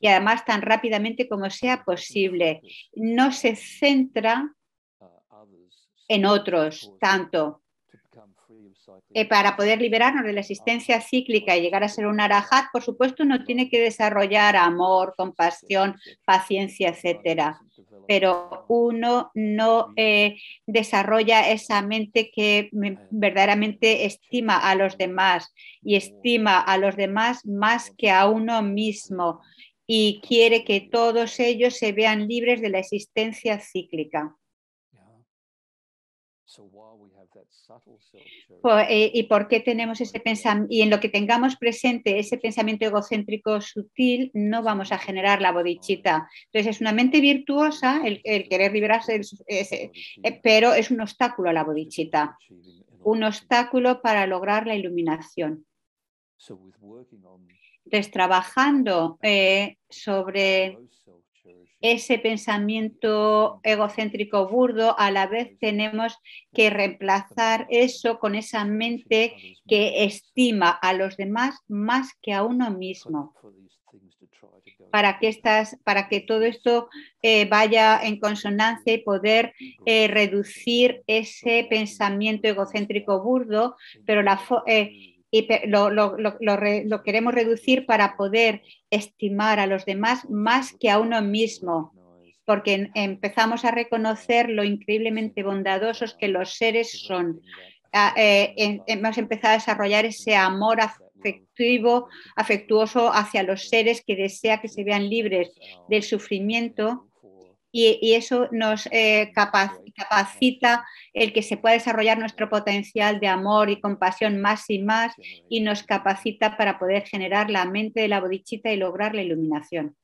y además tan rápidamente como sea posible. No se centra en otros tanto. Eh, para poder liberarnos de la existencia cíclica y llegar a ser un arajat, por supuesto, no tiene que desarrollar amor, compasión, paciencia, etcétera. Pero uno no eh, desarrolla esa mente que verdaderamente estima a los demás y estima a los demás más que a uno mismo y quiere que todos ellos se vean libres de la existencia cíclica. ¿Y por qué tenemos ese pensamiento? Y en lo que tengamos presente ese pensamiento egocéntrico sutil, no vamos a generar la bodichita. Entonces es una mente virtuosa el, el querer liberarse, ese, eh, pero es un obstáculo a la bodichita, un obstáculo para lograr la iluminación. Entonces, trabajando eh, sobre ese pensamiento egocéntrico burdo, a la vez tenemos que reemplazar eso con esa mente que estima a los demás más que a uno mismo. Para que, estas, para que todo esto eh, vaya en consonancia y poder eh, reducir ese pensamiento egocéntrico burdo, pero la, eh, y lo, lo, lo, queremos reducir para poder estimar a los demás más que a uno mismo, porque empezamos a reconocer lo increíblemente bondadosos que los seres son. Ah, eh, hemos empezado a desarrollar ese amor afectivo, afectuoso hacia los seres que desea que se vean libres del sufrimiento y, y eso nos eh, capacita el que se pueda desarrollar nuestro potencial de amor y compasión más y más y nos capacita para poder generar la mente de la bodichita y lograr la iluminación.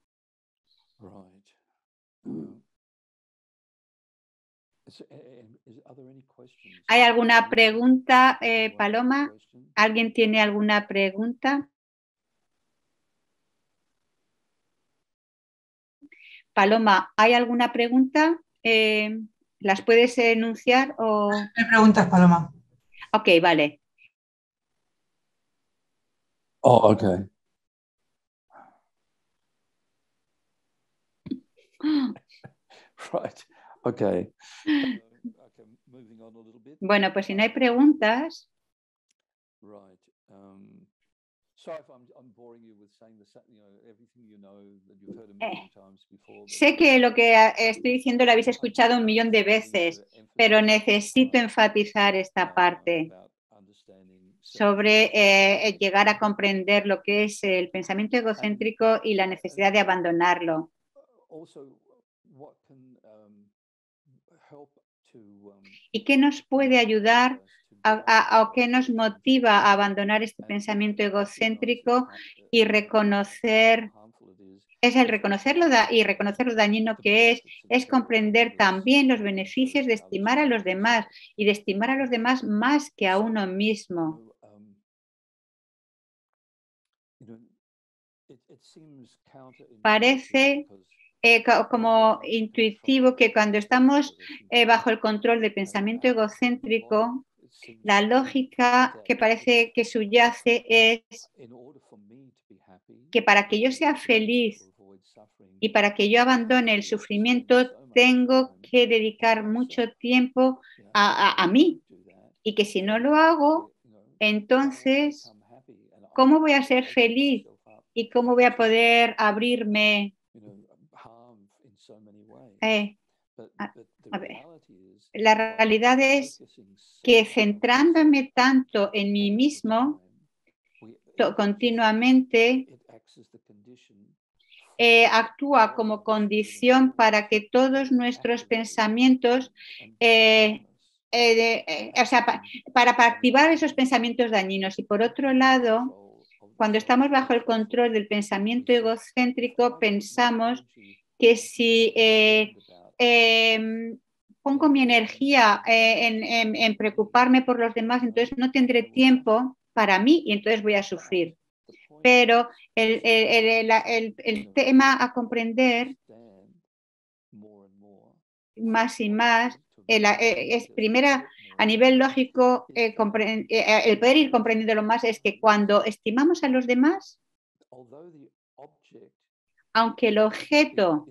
¿Hay alguna pregunta, eh, Paloma? ¿Alguien tiene alguna pregunta? Paloma, ¿hay alguna pregunta? Eh, ¿Las puedes enunciar o...? Me preguntas, Paloma. Ok, vale. Oh, ok. right. Okay. Bueno, pues si no hay preguntas. Right. Um, Sé que lo que estoy diciendo lo habéis escuchado un millón de veces, pero necesito enfatizar esta parte sobre eh, llegar a comprender lo que es el pensamiento egocéntrico y la necesidad de abandonarlo. ¿Y qué nos puede ayudar a, a, qué nos motiva a abandonar este pensamiento egocéntrico y reconocer es el reconocerlo y reconocer lo dañino que es, es comprender también los beneficios de estimar a los demás y de estimar a los demás más que a uno mismo. Parece eh, como intuitivo que cuando estamos eh, bajo el control del pensamiento egocéntrico, la lógica que parece que subyace es que para que yo sea feliz y para que yo abandone el sufrimiento, tengo que dedicar mucho tiempo a, a, a mí. Y que si no lo hago, entonces, ¿cómo voy a ser feliz? ¿Y cómo voy a poder abrirme Eh, a ver, la realidad es que centrándome tanto en mí mismo continuamente eh, actúa como condición para que todos nuestros pensamientos, eh, eh, o sea, para, para activar esos pensamientos dañinos. Y por otro lado, cuando estamos bajo el control del pensamiento egocéntrico, pensamos que si em, pongo mi energía en, preocuparme por los demás, entonces no tendré tiempo para mí y entonces voy a sufrir. Pero el, el, tema a comprender más y más eh, es primera a nivel lógico eh, eh, el poder ir comprendiendo lo más es que cuando estimamos a los demás aunque el objeto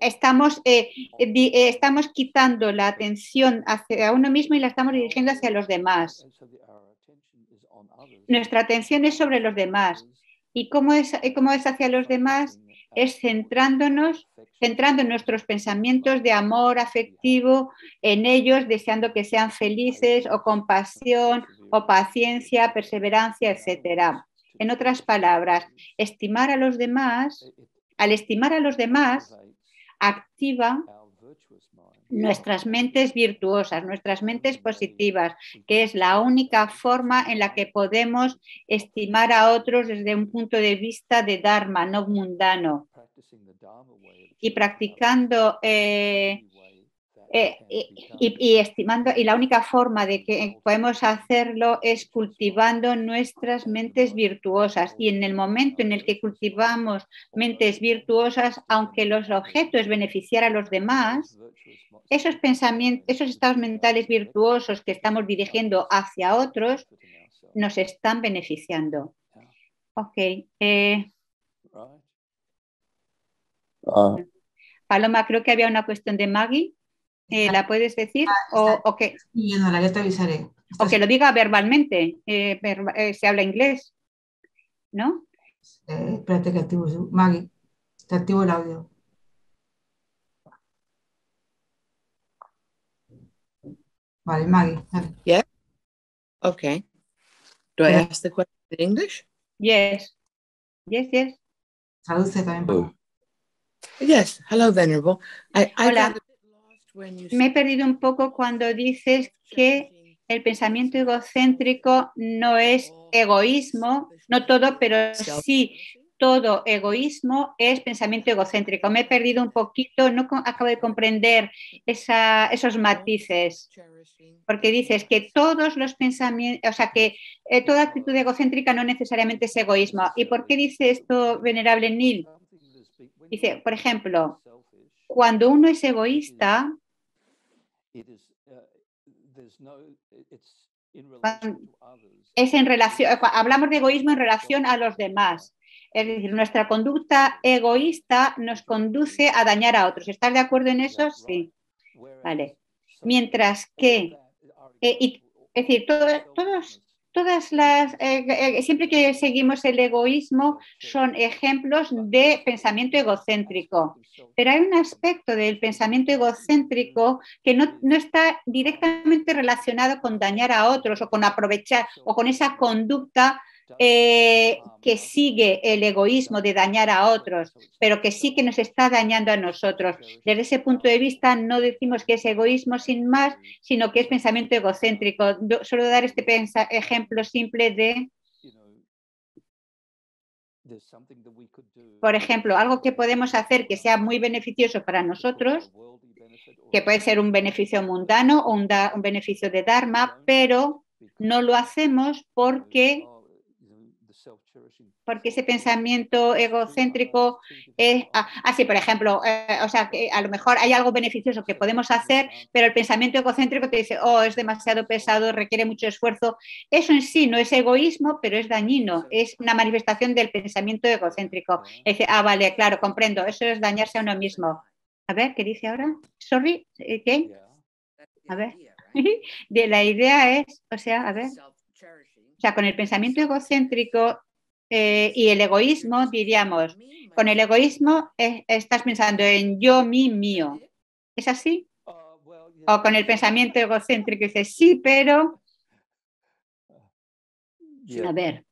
Estamos, eh, eh, estamos quitando la atención hacia uno mismo y la estamos dirigiendo hacia los demás. Nuestra atención es sobre los demás. ¿Y cómo es, cómo es hacia los demás? Es centrándonos, centrando nuestros pensamientos de amor afectivo en ellos, deseando que sean felices o compasión o paciencia, perseverancia, etc. En otras palabras, estimar a los demás al estimar a los demás, activa nuestras mentes virtuosas, nuestras mentes positivas, que es la única forma en la que podemos estimar a otros desde un punto de vista de Dharma, no mundano. Y practicando eh, eh, y, estimando, y la única forma de que podemos hacerlo es cultivando nuestras mentes virtuosas. Y en el momento en el que cultivamos mentes virtuosas, aunque los objetos es beneficiar a los demás, esos pensamientos, esos estados mentales virtuosos que estamos dirigiendo hacia otros, nos están beneficiando. Ok. Eh, ah. Paloma, creo que había una cuestión de Maggie. Eh, ¿La puedes decir? o, o, que, ya te avisaré. o que lo diga verbalmente. Eh, eh, se habla inglés, ¿no? espérate que activo. Maggie, te activo el audio. Vale, Maggie. Dale. Yeah. Okay. Do I ask the question in English? Yes. Yes, yes. Traduce también. Yes. Hello, Venerable. I, Hola. Me he perdido un poco cuando dices que el pensamiento egocéntrico no es egoísmo, no todo, pero sí todo egoísmo es pensamiento egocéntrico. Me he perdido un poquito, no acabo de comprender esos matices, porque dices que todos los pensamientos, o sea, que eh, toda actitud egocéntrica no necesariamente es egoísmo. ¿Y por qué dice esto, venerable Neil? Dice, por ejemplo, cuando uno es egoísta, es en relación, eh, hablamos de egoísmo en relación a los demás. Es decir, nuestra conducta egoísta nos conduce a dañar a otros. ¿Estás de acuerdo en eso? Sí. Vale. Mientras que, eh, es decir, todos todas las, eh, eh, siempre que seguimos el egoísmo, son ejemplos de pensamiento egocéntrico. Pero hay un aspecto del pensamiento egocéntrico que no, no está directamente relacionado con dañar a otros o con aprovechar o con esa conducta eh, que sigue el egoísmo de dañar a otros, pero que sí que nos está dañando a nosotros. Desde ese punto de vista no decimos que es egoísmo sin más, sino que es pensamiento egocéntrico. Solo dar este ejemplo simple de, por ejemplo, algo que podemos hacer que sea muy beneficioso para nosotros, que puede ser un beneficio mundano o un, un beneficio de Dharma, pero no lo hacemos porque porque ese pensamiento egocéntrico es así, ah, por ejemplo, eh, o sea, que a lo mejor hay algo beneficioso que podemos hacer, pero el pensamiento egocéntrico te dice, oh, es demasiado pesado, requiere mucho esfuerzo. Eso en sí no es egoísmo, pero es dañino, es una manifestación del pensamiento egocéntrico. Dice, ah, vale, claro, comprendo, eso es dañarse a uno mismo. A ver, ¿qué dice ahora? Sorry, eh, ¿qué? A ver. De la idea es, o sea, a ver. O sea, con el pensamiento egocéntrico eh, y el egoísmo, diríamos, con el egoísmo estás pensando en yo, mí, mío. ¿Es así? O con el pensamiento egocéntrico dices, sí, pero, a ver,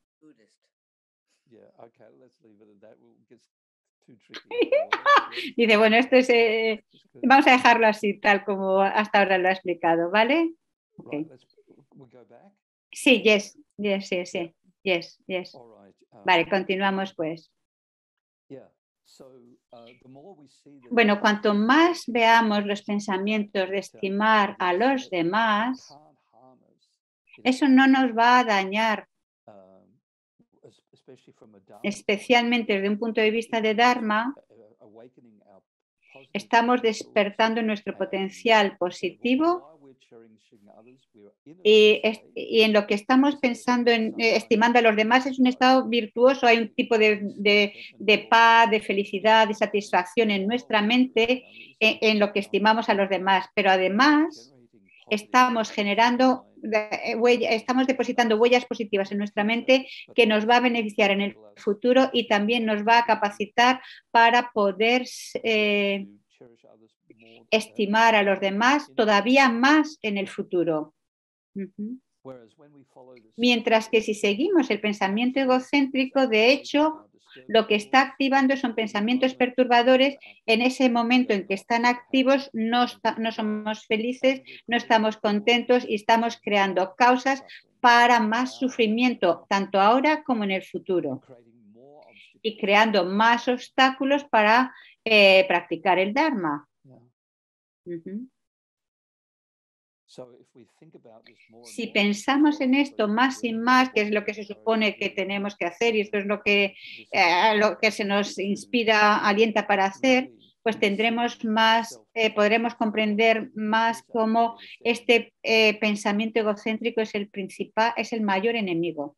dice, bueno, esto es, eh, vamos a dejarlo así, tal como hasta ahora lo ha explicado, ¿vale? Sí, yes, yes, yes, yes, yes, yes. Um, Vale, continuamos pues. Uh, Bueno, cuanto más veamos los pensamientos de estimar a los demás, eso no nos va a dañar, um, especialmente desde un punto de vista de Dharma, estamos despertando nuestro potencial positivo y, es- y en lo que estamos pensando, en, eh, estimando a los demás, es un estado virtuoso, hay un tipo de, de- de paz, de felicidad, de satisfacción en nuestra mente en, en lo que estimamos a los demás, pero además estamos generando, eh, huella- estamos depositando huellas positivas en nuestra mente que nos va a beneficiar en el futuro y también nos va a capacitar para poder eh, estimar a los demás todavía más en el futuro. Mientras que si seguimos el pensamiento egocéntrico, de hecho, lo que está activando son pensamientos perturbadores. En ese momento en que están activos, no, no somos felices, no estamos contentos y estamos creando causas para más sufrimiento, tanto ahora como en el futuro, y creando más obstáculos para eh, practicar el Dharma. Si pensamos en esto más y más, que es lo que se supone que tenemos que hacer y esto es lo que, eh, lo que se nos inspira, alienta para hacer, pues tendremos más, eh, podremos comprender más cómo este eh, pensamiento egocéntrico es el principal, es el mayor enemigo.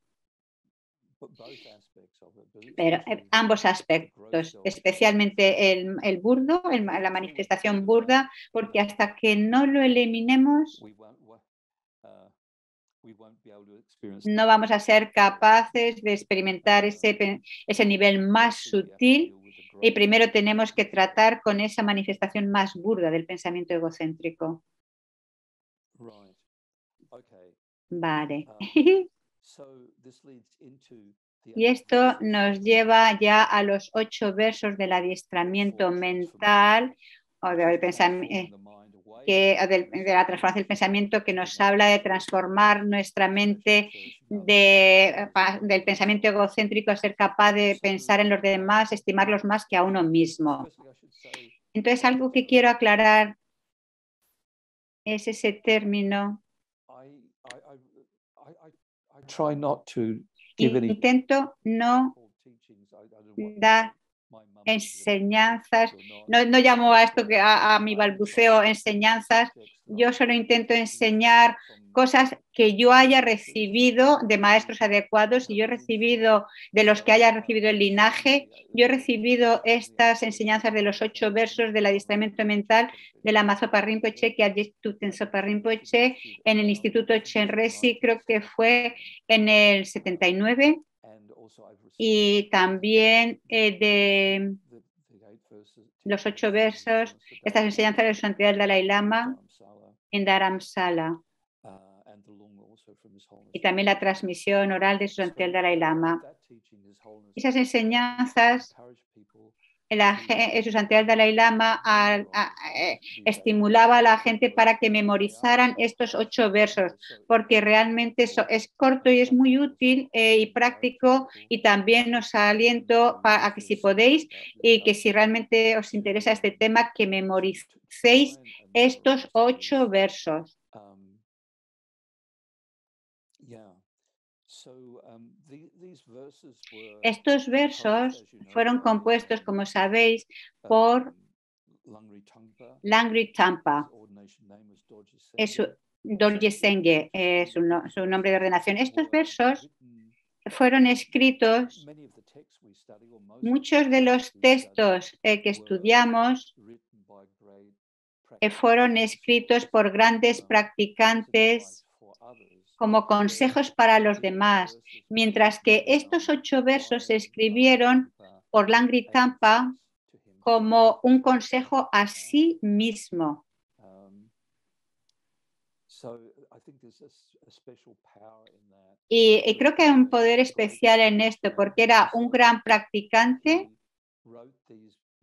Pero eh, ambos aspectos, especialmente el, el burdo, el- la manifestación burda, porque hasta que no lo eliminemos, no vamos a ser capaces de experimentar ese, ese nivel más sutil y primero tenemos que tratar con esa manifestación más burda del pensamiento egocéntrico. Vale. Y esto nos lleva ya a los ocho versos del adiestramiento mental o del pensamiento que, de la transformación del pensamiento que nos habla de transformar nuestra mente de, del pensamiento egocéntrico a ser capaz de pensar en los demás, estimarlos más que a uno mismo. Entonces, algo que quiero aclarar es ese término. Intento no dar enseñanzas, no, no llamo a esto que a, a mi balbuceo enseñanzas, yo solo intento enseñar cosas que yo haya recibido de maestros adecuados y yo he recibido de los que haya recibido el linaje, yo he recibido estas enseñanzas de los ocho versos del adiestramiento mental de la Mazopa Rinpoche, que Adyestu Tensopa Rinpoche, en el Instituto Chenresi, creo que fue en el 79, y también eh, de los ocho versos, estas enseñanzas de su santidad Dalai Lama en Dharamsala y también la transmisión oral de su santidad el Dalai Lama. Esas enseñanzas, la eh, su santidad el Dalai Lama a- a- eh, estimulaba a la gente para que memorizaran estos ocho versos, porque realmente eso es corto y es muy útil eh, y práctico y también os aliento a que si podéis y que si realmente os interesa este tema, que memoricéis estos ocho versos. Um, yeah. So, um, Estos versos fueron compuestos, como sabéis, por um, Langri Tampa. Was Dorje Es su, Sengye. Dorje Sengye, su, no- su nombre de ordenación. Estos versos fueron escritos, muchos de los textos eh, que estudiamos eh, fueron escritos por grandes uh, practicantes como consejos para los demás, mientras que estos ocho versos se escribieron por Langri Tampa como un consejo a sí mismo. Y, creo que hay un poder especial en esto, porque era un gran practicante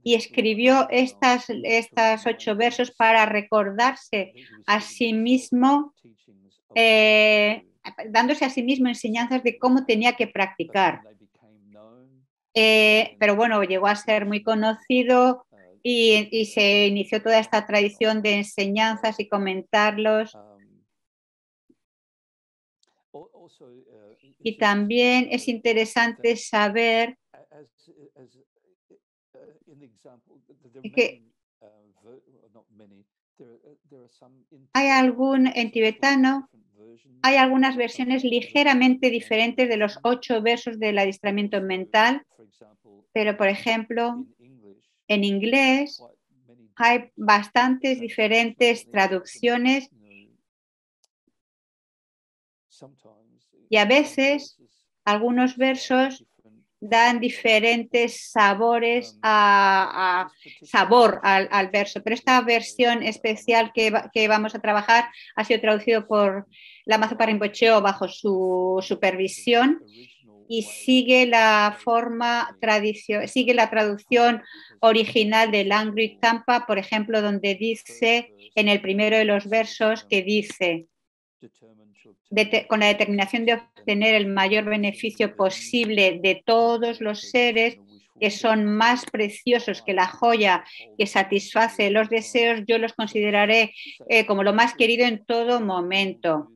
y escribió estas, estas ocho versos para recordarse a sí mismo, eh, dándose a sí mismo enseñanzas de cómo tenía que practicar. Eh, pero bueno, llegó a ser muy conocido y, y se inició toda esta tradición de enseñanzas y comentarlos. Y también es interesante saber que- hay algún en tibetano, hay algunas versiones ligeramente diferentes de los ocho versos del adiestramiento mental, pero por ejemplo, en inglés hay bastantes diferentes traducciones y a veces algunos versos dan diferentes sabores Um, a, sabor al, verso, pero esta versión especial que, va- que vamos a trabajar ha sido traducido por Lama Rinpoche bajo su supervisión y sigue la forma tradición, sigue la traducción original de Langri Tampa, por ejemplo, donde dice en el primero de los versos que dice "Dete- con la determinación de obtener el mayor beneficio posible de todos los seres que son más preciosos que la joya que satisface los deseos, yo los consideraré eh, como lo más querido en todo momento.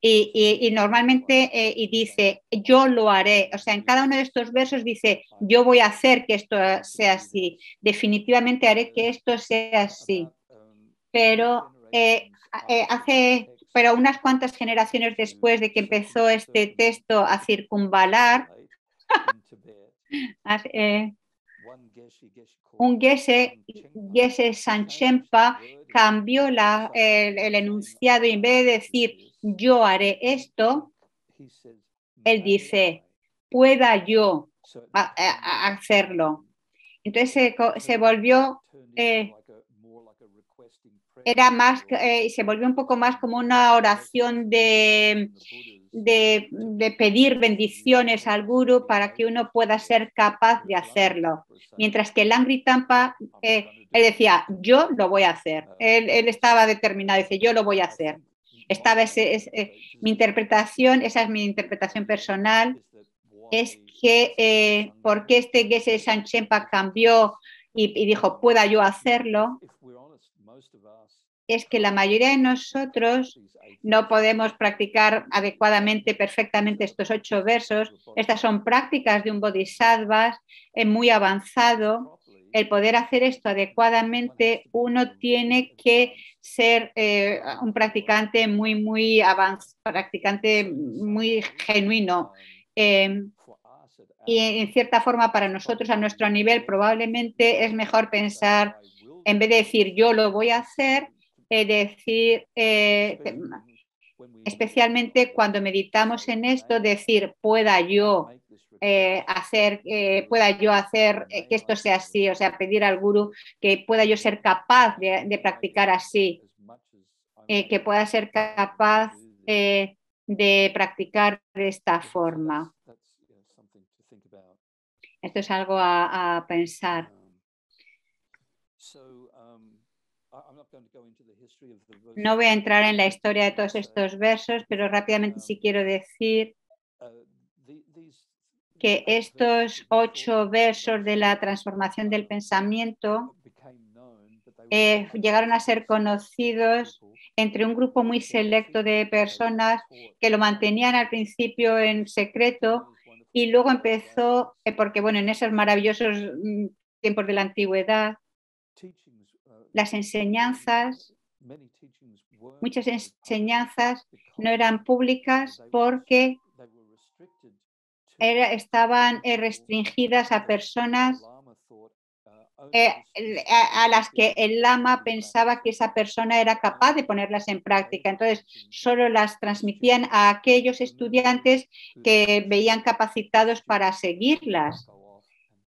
Y, y- y normalmente eh, y dice, yo lo haré. O sea, en cada uno de estos versos dice, yo voy a hacer que esto sea así. Definitivamente haré que esto sea así. Pero eh, eh, hace, pero unas cuantas generaciones después de que empezó este texto a circunvalar, eh, un Geshe, Geshe Sanchempa cambió la- el, enunciado y en vez de decir yo haré esto, él dice, pueda yo hacerlo. Entonces se volvió, eh, era más, eh, se volvió un poco más como una oración de, de, de pedir bendiciones al guru para que uno pueda ser capaz de hacerlo. Mientras que Langri Tampa, eh, él decía, yo lo voy a hacer. Él, él estaba determinado, dice, yo lo voy a hacer. Estaba ese, es- eh, mi interpretación, esa es mi interpretación personal, es que eh, por qué este Geshe Sanchempa cambió y, y dijo, pueda yo hacerlo, es que la mayoría de nosotros no podemos practicar adecuadamente, perfectamente estos ocho versos. Estas son prácticas de un bodhisattva muy avanzado. El poder hacer esto adecuadamente, uno tiene que ser eh, un practicante muy, muy avanzado, practicante muy genuino. Eh, y en cierta forma para nosotros a nuestro nivel probablemente es mejor pensar, en vez de decir yo lo voy a hacer, eh, decir, eh, especialmente cuando meditamos en esto, decir pueda yo eh, hacer, eh, pueda yo hacer eh, que esto sea así, o sea, pedir al guru que pueda yo ser capaz de, de practicar así, que pueda ser capaz eh, de practicar de esta forma. Esto es algo a, a pensar. No voy a entrar en la historia de todos estos versos, pero rápidamente sí quiero decir que estos ocho versos de la transformación del pensamiento eh, llegaron a ser conocidos entre un grupo muy selecto de personas que lo mantenían al principio en secreto y luego empezó, eh, porque bueno, en esos maravillosos mm, tiempos de la antigüedad, las enseñanzas, muchas enseñanzas no eran públicas porque era, estaban eh, restringidas a personas eh, a, a las que el lama pensaba que esa persona era capaz de ponerlas en práctica. Entonces, solo las transmitían a aquellos estudiantes que veían capacitados para seguirlas.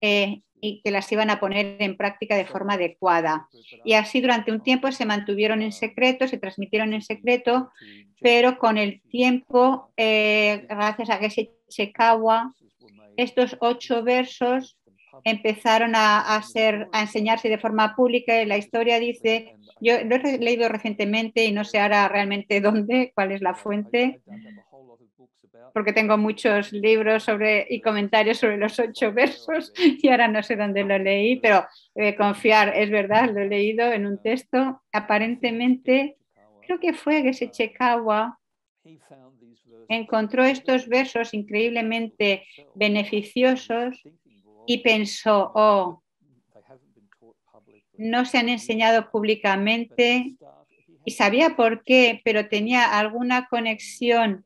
eh, y que las iban a poner en práctica de forma adecuada. Y así durante un tiempo se mantuvieron en secreto, se transmitieron en secreto, pero con el tiempo, eh, gracias a Geshe Chekawa, estos ocho versos empezaron a, a, ser, a enseñarse de forma pública. Y la historia dice, yo lo he leído recientemente y no sé ahora realmente dónde, cuál es la fuente, porque tengo muchos libros sobre, y comentarios sobre los ocho versos y ahora no sé dónde lo leí, pero eh, confiar, es verdad, lo he leído en un texto. Aparentemente, creo que fue Geshe Chekawa encontró estos versos increíblemente beneficiosos y pensó, oh, no se han enseñado públicamente y sabía por qué, pero tenía alguna conexión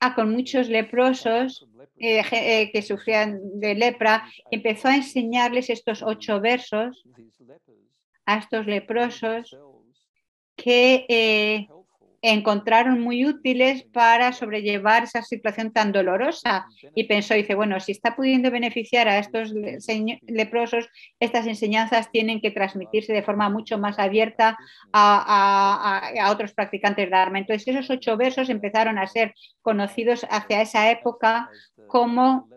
ah, con muchos leprosos eh, eh, que sufrían de lepra. Empezó a enseñarles estos ocho versos a estos leprosos que eh, encontraron muy útiles para sobrellevar esa situación tan dolorosa y pensó, dice, bueno, si está pudiendo beneficiar a estos leprosos, estas enseñanzas tienen que transmitirse de forma mucho más abierta a, otros practicantes de Dharma. Entonces, esos ocho versos empezaron a ser conocidos hacia esa época como,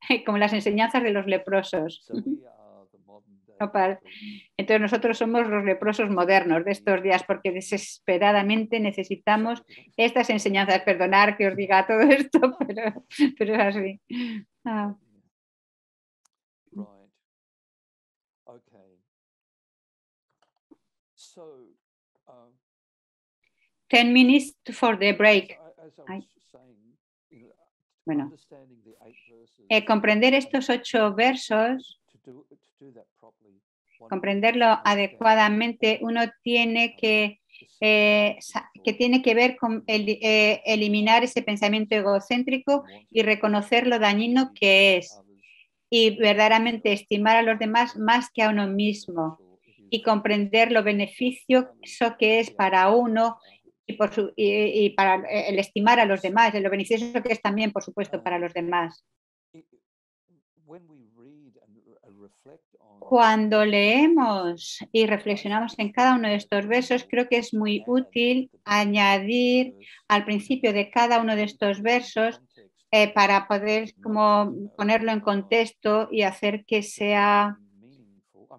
como las enseñanzas de los leprosos. Entonces nosotros somos los leprosos modernos de estos días porque desesperadamente necesitamos estas enseñanzas. Perdonar que os diga todo esto, pero, pero es así. Ah. Ten minutes for the break. Ay. Bueno, eh, comprender estos ocho versos comprenderlo adecuadamente, uno tiene que, eh, que tiene que ver con el, eh, eliminar ese pensamiento egocéntrico y reconocer lo dañino que es y verdaderamente estimar a los demás más que a uno mismo y comprender lo beneficioso que es para uno y, por su, y, y para el estimar a los demás, lo beneficioso que es también, por supuesto, para los demás. Cuando leemos y reflexionamos en cada uno de estos versos, creo que es muy útil añadir al principio de cada uno de estos versos eh, para poder como ponerlo en contexto y hacer que sea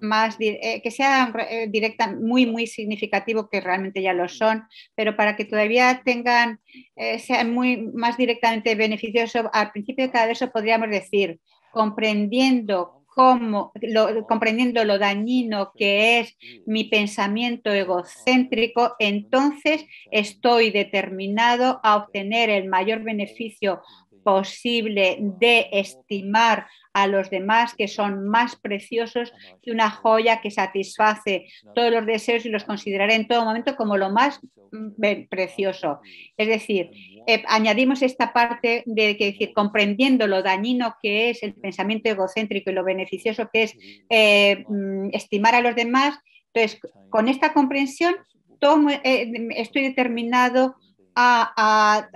más eh, que sea eh, directa, muy, muy significativo, que realmente ya lo son, pero para que todavía tengan, eh, sean muy más directamente beneficioso, al principio de cada verso podríamos decir, comprendiendo cómo, lo, comprendiendo lo dañino que es mi pensamiento egocéntrico, entonces estoy determinado a obtener el mayor beneficio posible de estimar a los demás que son más preciosos que una joya que satisface todos los deseos y los consideraré en todo momento como lo más precioso. Es decir, eh, añadimos esta parte de que decir, comprendiendo lo dañino que es el pensamiento egocéntrico y lo beneficioso que es eh, estimar a los demás. Entonces, con esta comprensión, tomo, eh, estoy determinado a,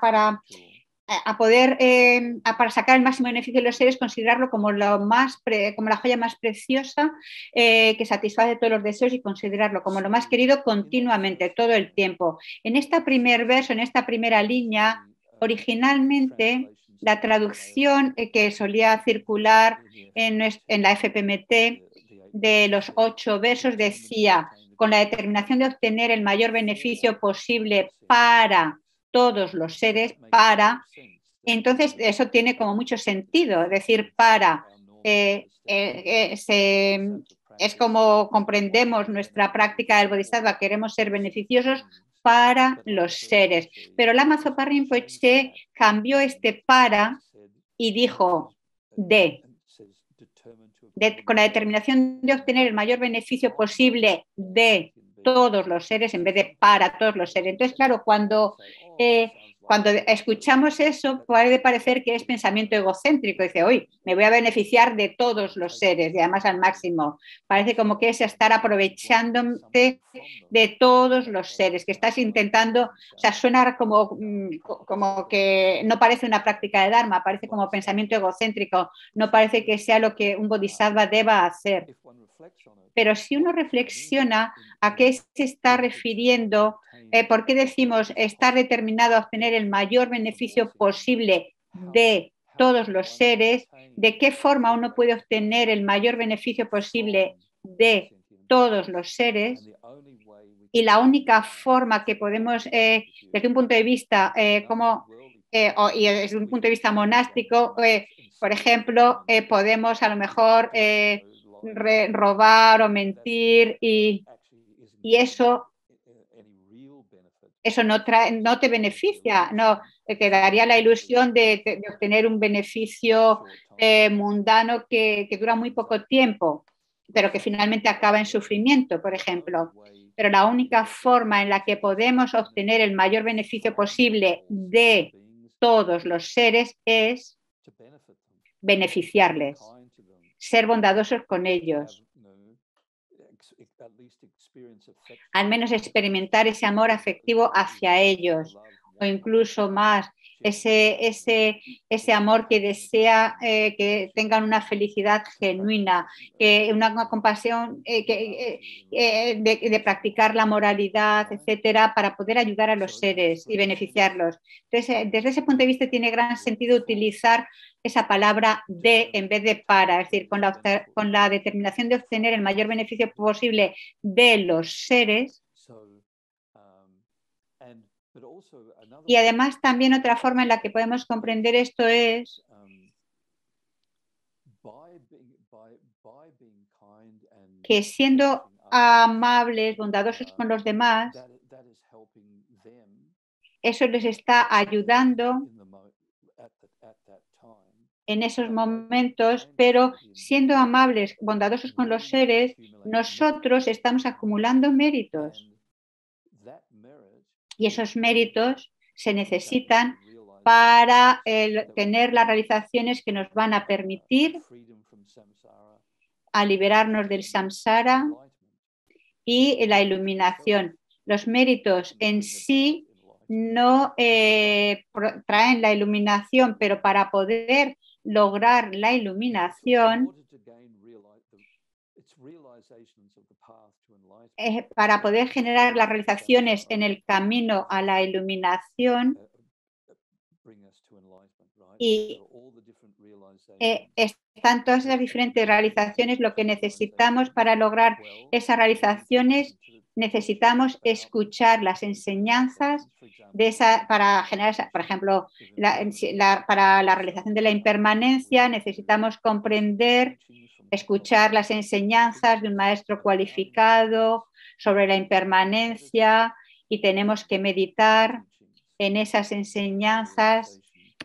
para poder, a, para sacar el máximo beneficio de los seres, considerarlo como, lo más como la joya más preciosa eh, que satisface todos los deseos y considerarlo como lo más querido continuamente, todo el tiempo. En este primer verso, en esta primera línea, originalmente la traducción eh, que solía circular en, en la FPMT de los ocho versos decía, con la determinación de obtener el mayor beneficio posible para todos los seres para, entonces eso tiene como mucho sentido, es decir, para, eh, eh, eh, se, es como comprendemos nuestra práctica del Bodhisattva, queremos ser beneficiosos para los seres. Pero Lama Zopa Rinpoche cambió este para y dijo de, de, con la determinación de obtener el mayor beneficio posible de todos los seres en vez de para todos los seres. Entonces, claro, cuando eh, cuando escuchamos eso, puede parecer que es pensamiento egocéntrico. Dice, hoy me voy a beneficiar de todos los seres y además al máximo. Parece como que es estar aprovechándote de todos los seres, que estás intentando, o sea, suena como, mm, como que no parece una práctica de Dharma, parece como pensamiento egocéntrico, no parece que sea lo que un bodhisattva deba hacer. Pero si uno reflexiona a qué se está refiriendo, eh, por qué decimos estar determinado a obtener el mayor beneficio posible de todos los seres, de qué forma uno puede obtener el mayor beneficio posible de todos los seres, y la única forma que podemos, eh, desde un punto de vista eh, como y desde un punto de vista monástico, por ejemplo, podemos a lo mejor robar o mentir y, y eso, eso no, trae, no te beneficia, no, te daría la ilusión de, obtener un beneficio eh, mundano que, que dura muy poco tiempo, pero que finalmente acaba en sufrimiento, por ejemplo. Pero la única forma en la que podemos obtener el mayor beneficio posible de todos los seres es beneficiarles ser bondadosos con ellos. Al menos experimentar ese amor afectivo hacia ellos o incluso más, ese, ese, ese amor que desea eh, que tengan una felicidad genuina, que una, compasión eh, que, eh, de, de, practicar la moralidad, etcétera, para poder ayudar a los seres y beneficiarlos. Entonces, desde ese punto de vista tiene gran sentido utilizar esa palabra de en vez de para, es decir, con la, con la determinación de obtener el mayor beneficio posible de los seres. Y además también otra forma en la que podemos comprender esto es que siendo amables, bondadosos con los demás, eso les está ayudando en esos momentos, pero siendo amables, bondadosos con los seres, nosotros estamos acumulando méritos. Y esos méritos se necesitan para tener las realizaciones que nos van a permitir a liberarnos del samsara y la iluminación. Los méritos en sí no eh, traen la iluminación, pero para poder lograr la iluminación, para poder generar las realizaciones en el camino a la iluminación y eh, están todas las diferentes realizaciones, lo que necesitamos para lograr esas realizaciones necesitamos escuchar las enseñanzas de esa, para generar, por ejemplo, para la realización de la impermanencia, necesitamos comprender, escuchar las enseñanzas de un maestro cualificado sobre la impermanencia y tenemos que meditar en esas enseñanzas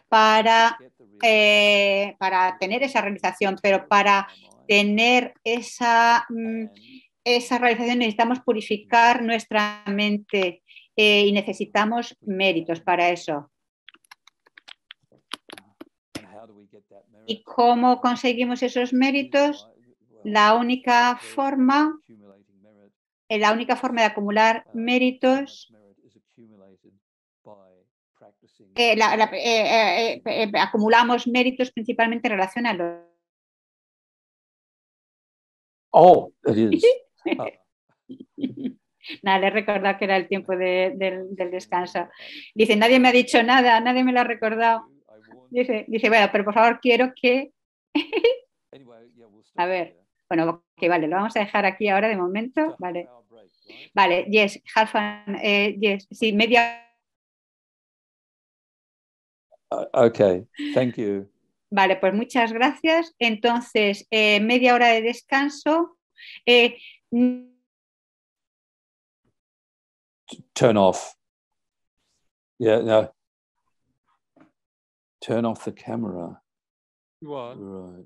para, eh, para tener esa realización, pero para tener esa... Mm, esa realización necesitamos purificar nuestra mente eh, y necesitamos méritos para eso. ¿Y cómo conseguimos esos méritos? La única forma, eh, la única forma de acumular méritos eh, acumulamos méritos principalmente en relación a los. Oh, it is. Nada, le he que era el tiempo del descanso. Dice, nadie me ha dicho nada, nadie me lo ha recordado. Dice, dice bueno, pero por favor quiero que... a ver, bueno, que vale, lo vamos a dejar aquí ahora de momento. Vale, vale, yes, half eh, yes, sí, media... Uh, ok, thank you. Vale, pues muchas gracias. Entonces, eh, media hora de descanso. Eh, turn off. Yeah, no. Turn off the camera. You are. Right.